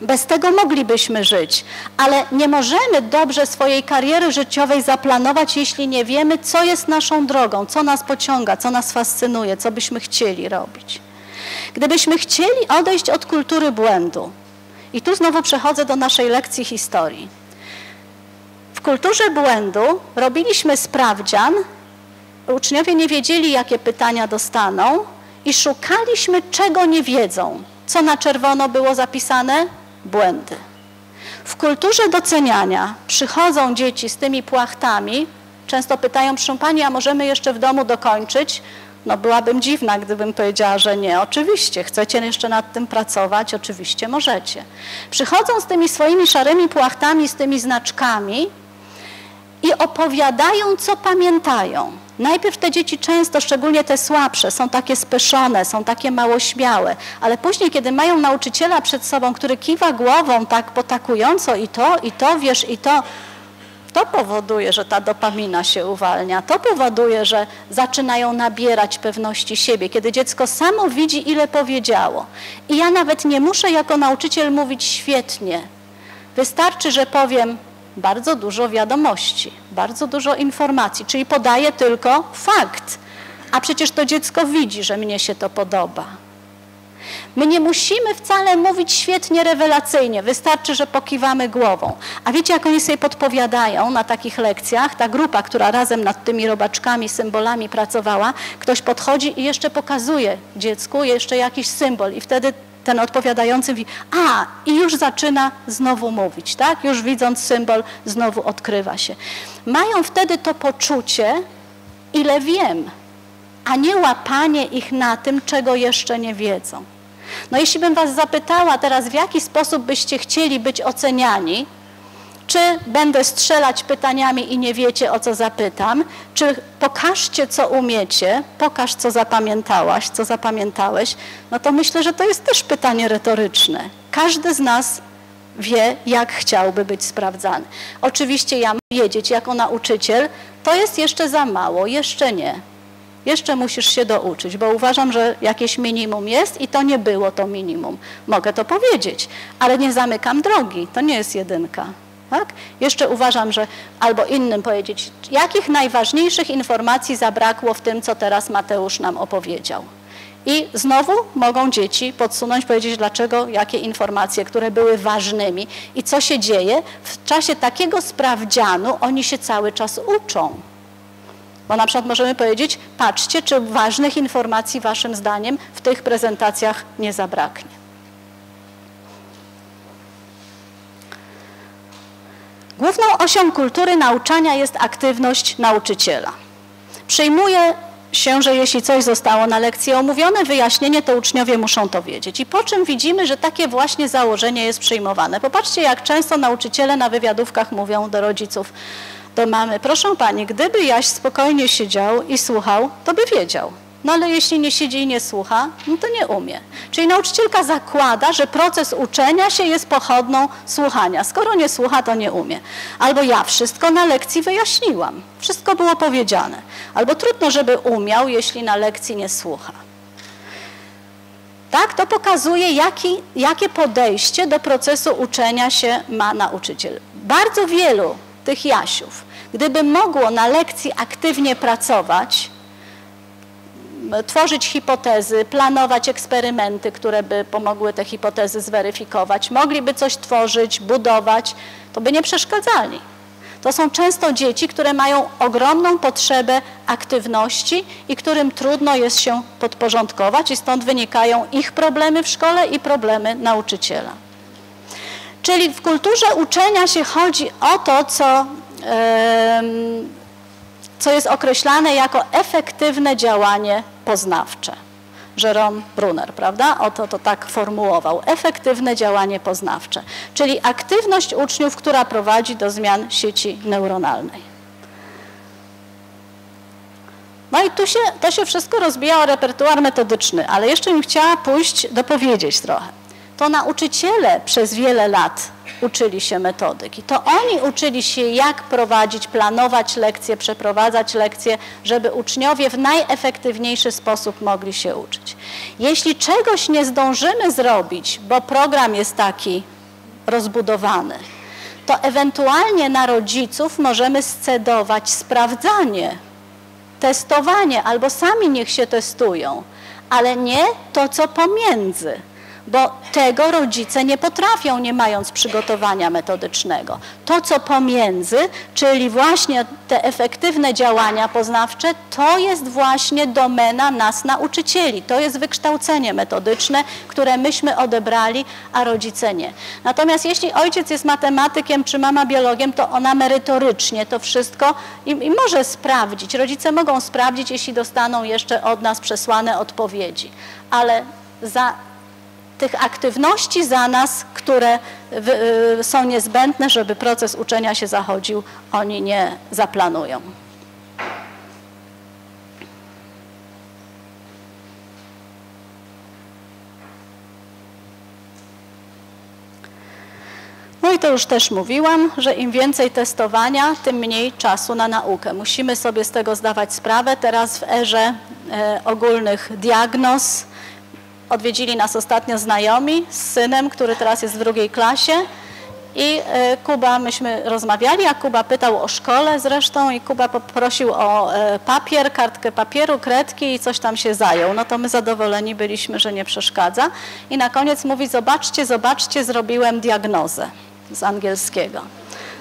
Bez tego moglibyśmy żyć, ale nie możemy dobrze swojej kariery życiowej zaplanować, jeśli nie wiemy, co jest naszą drogą, co nas pociąga, co nas fascynuje, co byśmy chcieli robić. Gdybyśmy chcieli odejść od kultury błędu, i tu znowu przechodzę do naszej lekcji historii. W kulturze błędu robiliśmy sprawdzian, uczniowie nie wiedzieli, jakie pytania dostaną i szukaliśmy, czego nie wiedzą. Co na czerwono było zapisane? Błędy. W kulturze doceniania przychodzą dzieci z tymi płachtami, często pytają, proszę Pani, a możemy jeszcze w domu dokończyć? No byłabym dziwna, gdybym powiedziała, że nie. Oczywiście, chcecie jeszcze nad tym pracować? Oczywiście możecie. Przychodzą z tymi swoimi szarymi płachtami, z tymi znaczkami i opowiadają, co pamiętają. Najpierw te dzieci często, szczególnie te słabsze, są takie speszone, są takie mało śmiałe, ale później, kiedy mają nauczyciela przed sobą, który kiwa głową tak potakująco i to, i to, wiesz, i to, to powoduje, że ta dopamina się uwalnia. To powoduje, że zaczynają nabierać pewności siebie, kiedy dziecko samo widzi, ile powiedziało. I ja nawet nie muszę jako nauczyciel mówić świetnie. Wystarczy, że powiem bardzo dużo wiadomości, bardzo dużo informacji, czyli podaję tylko fakt. A przecież to dziecko widzi, że mnie się to podoba. My nie musimy wcale mówić świetnie, rewelacyjnie, wystarczy, że pokiwamy głową. A wiecie, jak oni sobie podpowiadają na takich lekcjach? Ta grupa, która razem nad tymi robaczkami, symbolami pracowała, ktoś podchodzi i jeszcze pokazuje dziecku jeszcze jakiś symbol i wtedy ten odpowiadający mówi, a i już zaczyna znowu mówić, tak? Już widząc symbol znowu odkrywa się. Mają wtedy to poczucie, ile wiem, a nie łapanie ich na tym, czego jeszcze nie wiedzą. No jeśli bym was zapytała teraz, w jaki sposób byście chcieli być oceniani, czy będę strzelać pytaniami i nie wiecie, o co zapytam, czy pokażcie, co umiecie, pokaż, co zapamiętałaś, co zapamiętałeś, no to myślę, że to jest też pytanie retoryczne. Każdy z nas wie, jak chciałby być sprawdzany. Oczywiście ja wiedzieć jako nauczyciel, to jest jeszcze za mało, jeszcze nie. Jeszcze musisz się douczyć, bo uważam, że jakieś minimum jest i to nie było to minimum. Mogę to powiedzieć, ale nie zamykam drogi. To nie jest jedynka. Tak? Jeszcze uważam, że albo innym powiedzieć, jakich najważniejszych informacji zabrakło w tym, co teraz Mateusz nam opowiedział. I znowu mogą dzieci podsunąć, powiedzieć dlaczego, jakie informacje, które były ważnymi i co się dzieje. W czasie takiego sprawdzianu oni się cały czas uczą. Bo na przykład możemy powiedzieć, patrzcie, czy ważnych informacji waszym zdaniem w tych prezentacjach nie zabraknie. Główną osią kultury nauczania jest aktywność nauczyciela. Przyjmuje się, że jeśli coś zostało na lekcji omówione, wyjaśnienie, to uczniowie muszą to wiedzieć. I po czym widzimy, że takie właśnie założenie jest przyjmowane. Popatrzcie, jak często nauczyciele na wywiadówkach mówią do rodziców, do mamy, proszę pani, gdyby Jaś spokojnie siedział i słuchał, to by wiedział. No ale jeśli nie siedzi i nie słucha, no to nie umie. Czyli nauczycielka zakłada, że proces uczenia się jest pochodną słuchania. Skoro nie słucha, to nie umie. Albo ja wszystko na lekcji wyjaśniłam. Wszystko było powiedziane. Albo trudno, żeby umiał, jeśli na lekcji nie słucha. Tak, to pokazuje, jaki, jakie podejście do procesu uczenia się ma nauczyciel. Bardzo wielu tych Jasiów, gdyby mogło na lekcji aktywnie pracować, tworzyć hipotezy, planować eksperymenty, które by pomogły te hipotezy zweryfikować, mogliby coś tworzyć, budować, to by nie przeszkadzali. To są często dzieci, które mają ogromną potrzebę aktywności i którym trudno jest się podporządkować i stąd wynikają ich problemy w szkole i problemy nauczyciela. Czyli w kulturze uczenia się chodzi o to, co co jest określane jako efektywne działanie poznawcze. Jerome Brunner, prawda? Oto to tak formułował. Efektywne działanie poznawcze, czyli aktywność uczniów, która prowadzi do zmian sieci neuronalnej. No i tu się, to się wszystko rozbija o repertuar metodyczny, ale jeszcze bym chciała pójść dopowiedzieć trochę. To nauczyciele przez wiele lat uczyli się metodyki. To oni uczyli się, jak prowadzić, planować lekcje, przeprowadzać lekcje, żeby uczniowie w najefektywniejszy sposób mogli się uczyć. Jeśli czegoś nie zdążymy zrobić, bo program jest taki rozbudowany, to ewentualnie na rodziców możemy scedować sprawdzanie, testowanie, albo sami niech się testują, ale nie to, co pomiędzy bo tego rodzice nie potrafią, nie mając przygotowania metodycznego. To, co pomiędzy, czyli właśnie te efektywne działania poznawcze, to jest właśnie domena nas, nauczycieli. To jest wykształcenie metodyczne, które myśmy odebrali, a rodzice nie. Natomiast jeśli ojciec jest matematykiem, czy mama biologiem, to ona merytorycznie to wszystko i, i może sprawdzić. Rodzice mogą sprawdzić, jeśli dostaną jeszcze od nas przesłane odpowiedzi. Ale za tych aktywności za nas, które y, są niezbędne, żeby proces uczenia się zachodził, oni nie zaplanują. No i to już też mówiłam, że im więcej testowania, tym mniej czasu na naukę. Musimy sobie z tego zdawać sprawę. Teraz w erze e, ogólnych diagnoz, Odwiedzili nas ostatnio znajomi z synem, który teraz jest w drugiej klasie i e, Kuba, myśmy rozmawiali, a Kuba pytał o szkole zresztą i Kuba poprosił o e, papier, kartkę papieru, kredki i coś tam się zajął. No to my zadowoleni byliśmy, że nie przeszkadza. I na koniec mówi, zobaczcie, zobaczcie, zrobiłem diagnozę z angielskiego.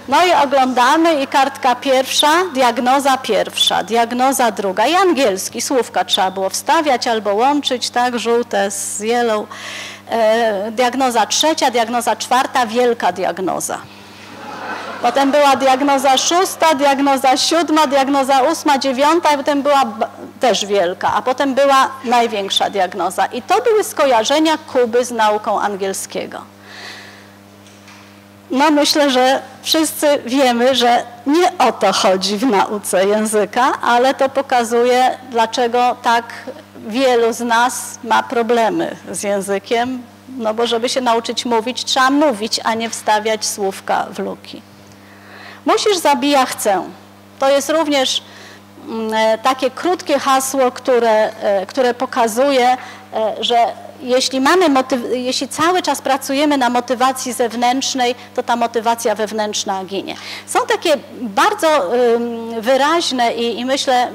No i oglądamy i kartka pierwsza, diagnoza pierwsza, diagnoza druga i angielski, słówka trzeba było wstawiać albo łączyć, tak, żółte z yellow. E, diagnoza trzecia, diagnoza czwarta, wielka diagnoza. Potem była diagnoza szósta, diagnoza siódma, diagnoza ósma, dziewiąta i potem była też wielka, a potem była największa diagnoza. I to były skojarzenia Kuby z nauką angielskiego. No myślę, że wszyscy wiemy, że nie o to chodzi w nauce języka, ale to pokazuje, dlaczego tak wielu z nas ma problemy z językiem, no bo żeby się nauczyć mówić, trzeba mówić, a nie wstawiać słówka w luki. Musisz zabija chcę. To jest również mm, e, takie krótkie hasło, które, e, które pokazuje, e, że jeśli, mamy motyw- jeśli cały czas pracujemy na motywacji zewnętrznej, to ta motywacja wewnętrzna ginie. Są takie bardzo wyraźne i, i myślę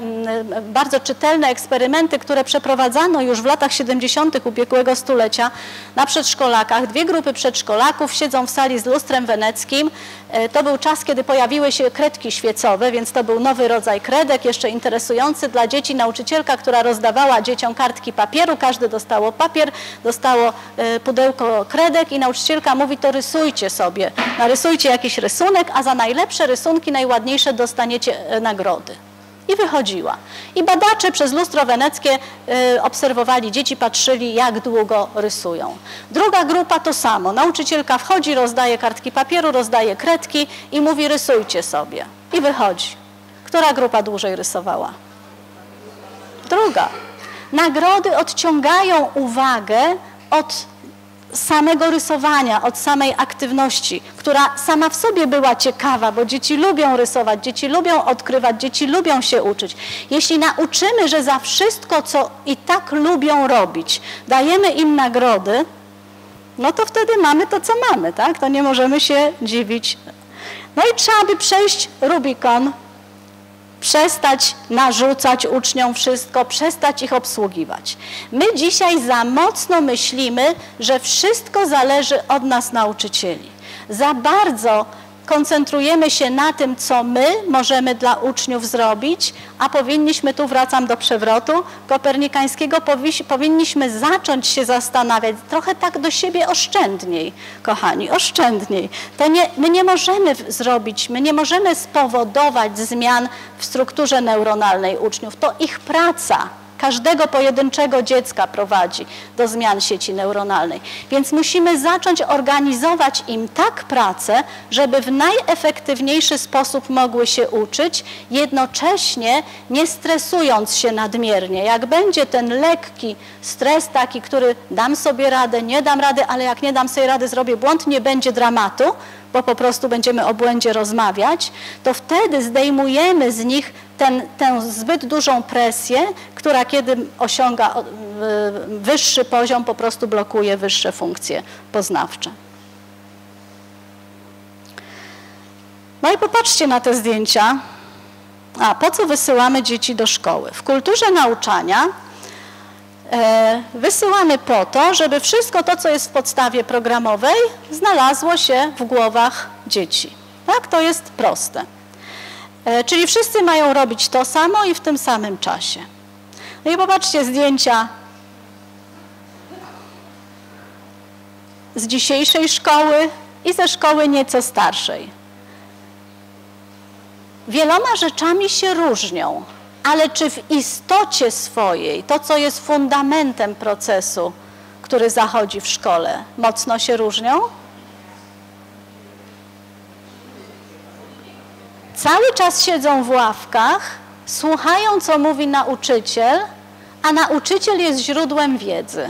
bardzo czytelne eksperymenty, które przeprowadzano już w latach 70. ubiegłego stulecia na przedszkolakach. Dwie grupy przedszkolaków siedzą w sali z lustrem weneckim. E, To był czas, kiedy pojawiły się kredki świecowe, więc to był nowy rodzaj kredek, jeszcze interesujący dla dzieci. Nauczycielka, która rozdawała dzieciom kartki papieru, każdy dostało papier, dostało e, pudełko kredek i nauczycielka mówi, to rysujcie sobie, narysujcie jakiś rysunek, a za najlepsze rysunki, najładniejsze dostaniecie e, nagrody. I wychodziła. I badacze przez lustro weneckie y, obserwowali dzieci, patrzyli jak długo rysują. Druga grupa to samo. Nauczycielka wchodzi, rozdaje kartki papieru, rozdaje kredki i mówi rysujcie sobie. I wychodzi. Która grupa dłużej rysowała? Druga. Nagrody odciągają uwagę od samego rysowania, od samej aktywności, która sama w sobie była ciekawa, bo dzieci lubią rysować, dzieci lubią odkrywać, dzieci lubią się uczyć. Jeśli nauczymy, że za wszystko, co i tak lubią robić, dajemy im nagrody, no to wtedy mamy to, co mamy, tak? To nie możemy się dziwić. No i trzeba by przejść Rubikon, przestać narzucać uczniom wszystko, przestać ich obsługiwać. My dzisiaj za mocno myślimy, że wszystko zależy od nas nauczycieli. Za bardzo koncentrujemy się na tym, co my możemy dla uczniów zrobić, a powinniśmy, tu wracam do przewrotu kopernikańskiego, powi- powinniśmy zacząć się zastanawiać trochę tak do siebie oszczędniej, kochani, oszczędniej. To nie, my nie możemy zrobić, my nie możemy spowodować zmian w strukturze neuronalnej uczniów. To ich praca każdego pojedynczego dziecka prowadzi do zmian sieci neuronalnej. Więc musimy zacząć organizować im tak pracę, żeby w najefektywniejszy sposób mogły się uczyć, jednocześnie nie stresując się nadmiernie. Jak będzie ten lekki stres taki, który dam sobie radę, nie dam rady, ale jak nie dam sobie rady, zrobię błąd, nie będzie dramatu, bo po prostu będziemy o błędzie rozmawiać, to wtedy zdejmujemy z nich ten, tę zbyt dużą presję, która kiedy osiąga y, wyższy poziom, po prostu blokuje wyższe funkcje poznawcze. No i popatrzcie na te zdjęcia. A po co wysyłamy dzieci do szkoły? W kulturze nauczania e, wysyłamy po to, żeby wszystko to, co jest w podstawie programowej, znalazło się w głowach dzieci. Tak, to jest proste. E, Czyli wszyscy mają robić to samo i w tym samym czasie. No i popatrzcie zdjęcia z dzisiejszej szkoły i ze szkoły nieco starszej. Wieloma rzeczami się różnią, ale czy w istocie swojej, to co jest fundamentem procesu, który zachodzi w szkole, mocno się różnią? Cały czas siedzą w ławkach, słuchają, co mówi nauczyciel, a nauczyciel jest źródłem wiedzy.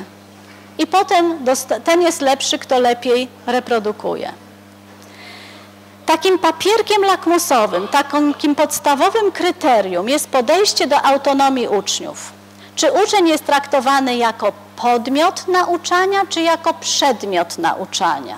I potem ten jest lepszy, kto lepiej reprodukuje. Takim papierkiem lakmusowym, takim podstawowym kryterium jest podejście do autonomii uczniów. Czy uczeń jest traktowany jako podmiot nauczania, czy jako przedmiot nauczania?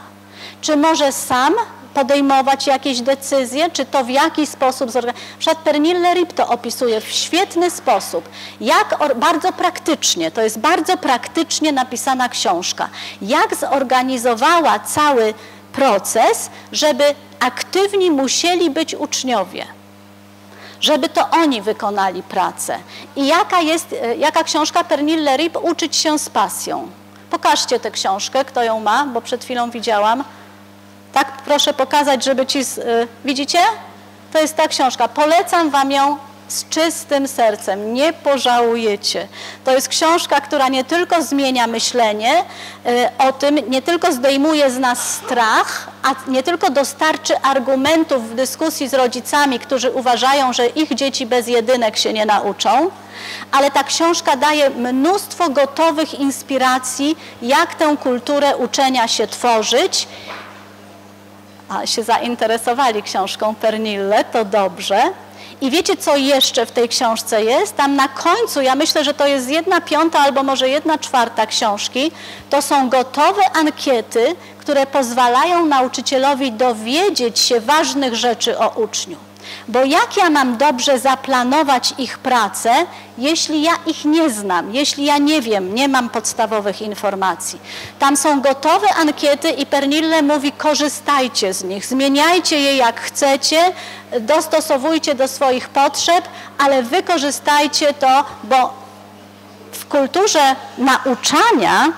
Czy może sam podejmować jakieś decyzje, czy to w jaki sposób zorganizować. Przykład Pernille Rip to opisuje w świetny sposób, jak bardzo praktycznie, to jest bardzo praktycznie napisana książka, jak zorganizowała cały proces, żeby aktywni musieli być uczniowie żeby to oni wykonali pracę. I jaka jest, e, jaka książka Pernille Rip Uczyć się z pasją. Pokażcie tę książkę, kto ją ma, bo przed chwilą widziałam. Tak, proszę pokazać, żeby ci... Z, y, widzicie? To jest ta książka. Polecam wam ją z czystym sercem. Nie pożałujecie. To jest książka, która nie tylko zmienia myślenie y, o tym, nie tylko zdejmuje z nas strach, a nie tylko dostarczy argumentów w dyskusji z rodzicami, którzy uważają, że ich dzieci bez jedynek się nie nauczą, ale ta książka daje mnóstwo gotowych inspiracji, jak tę kulturę uczenia się tworzyć a się zainteresowali książką Pernille, to dobrze. I wiecie, co jeszcze w tej książce jest? Tam na końcu, ja myślę, że to jest jedna piąta albo może jedna czwarta książki, to są gotowe ankiety, które pozwalają nauczycielowi dowiedzieć się ważnych rzeczy o uczniu. Bo jak ja mam dobrze zaplanować ich pracę, jeśli ja ich nie znam, jeśli ja nie wiem, nie mam podstawowych informacji? Tam są gotowe ankiety i Pernille mówi, korzystajcie z nich, zmieniajcie je jak chcecie, dostosowujcie do swoich potrzeb, ale wykorzystajcie to, bo w kulturze nauczania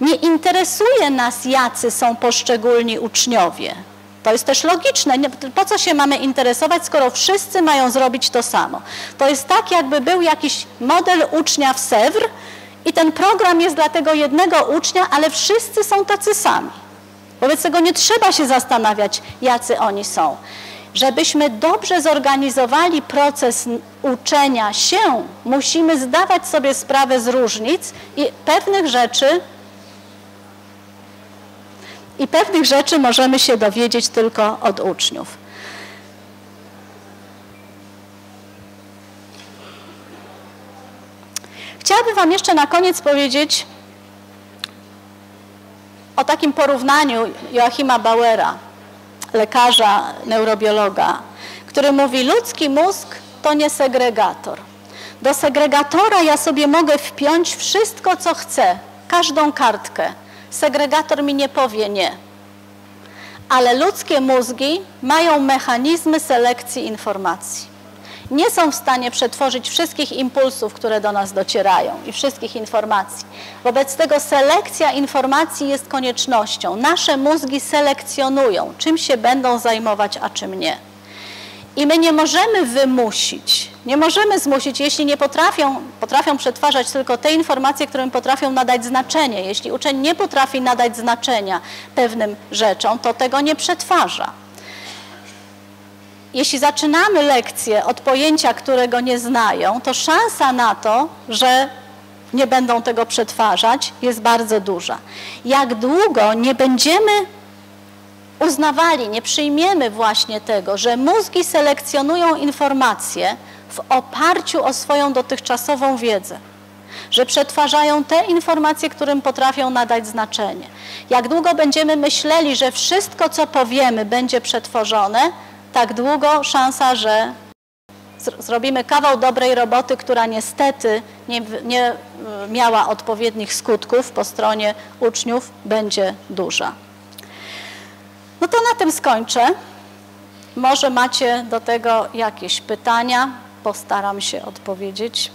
nie interesuje nas, jacy są poszczególni uczniowie. To jest też logiczne. Po co się mamy interesować, skoro wszyscy mają zrobić to samo? To jest tak, jakby był jakiś model ucznia w Sewr i ten program jest dla tego jednego ucznia, ale wszyscy są tacy sami. Wobec tego nie trzeba się zastanawiać, jacy oni są. Żebyśmy dobrze zorganizowali proces uczenia się, musimy zdawać sobie sprawę z różnic i pewnych rzeczy i pewnych rzeczy możemy się dowiedzieć tylko od uczniów. Chciałabym Wam jeszcze na koniec powiedzieć o takim porównaniu Joachima Bauera, lekarza, neurobiologa, który mówi, ludzki mózg to nie segregator. Do segregatora ja sobie mogę wpiąć wszystko, co chcę, każdą kartkę, segregator mi nie powie nie. Ale ludzkie mózgi mają mechanizmy selekcji informacji. Nie są w stanie przetworzyć wszystkich impulsów, które do nas docierają i wszystkich informacji. Wobec tego selekcja informacji jest koniecznością. Nasze mózgi selekcjonują, czym się będą zajmować, a czym nie. I my nie możemy wymusić, nie możemy zmusić, jeśli nie potrafią, potrafią przetwarzać tylko te informacje, którym potrafią nadać znaczenie. Jeśli uczeń nie potrafi nadać znaczenia pewnym rzeczom, to tego nie przetwarza. Jeśli zaczynamy lekcję od pojęcia, którego nie znają, to szansa na to, że nie będą tego przetwarzać, jest bardzo duża. Jak długo nie będziemy uznawali, nie przyjmiemy właśnie tego, że mózgi selekcjonują informacje w oparciu o swoją dotychczasową wiedzę, że przetwarzają te informacje, którym potrafią nadać znaczenie. Jak długo będziemy myśleli, że wszystko, co powiemy, będzie przetworzone, tak długo szansa, że zrobimy kawał dobrej roboty, która niestety nie, nie miała odpowiednich skutków po stronie uczniów, będzie duża. No to na tym skończę. Może macie do tego jakieś pytania, postaram się odpowiedzieć.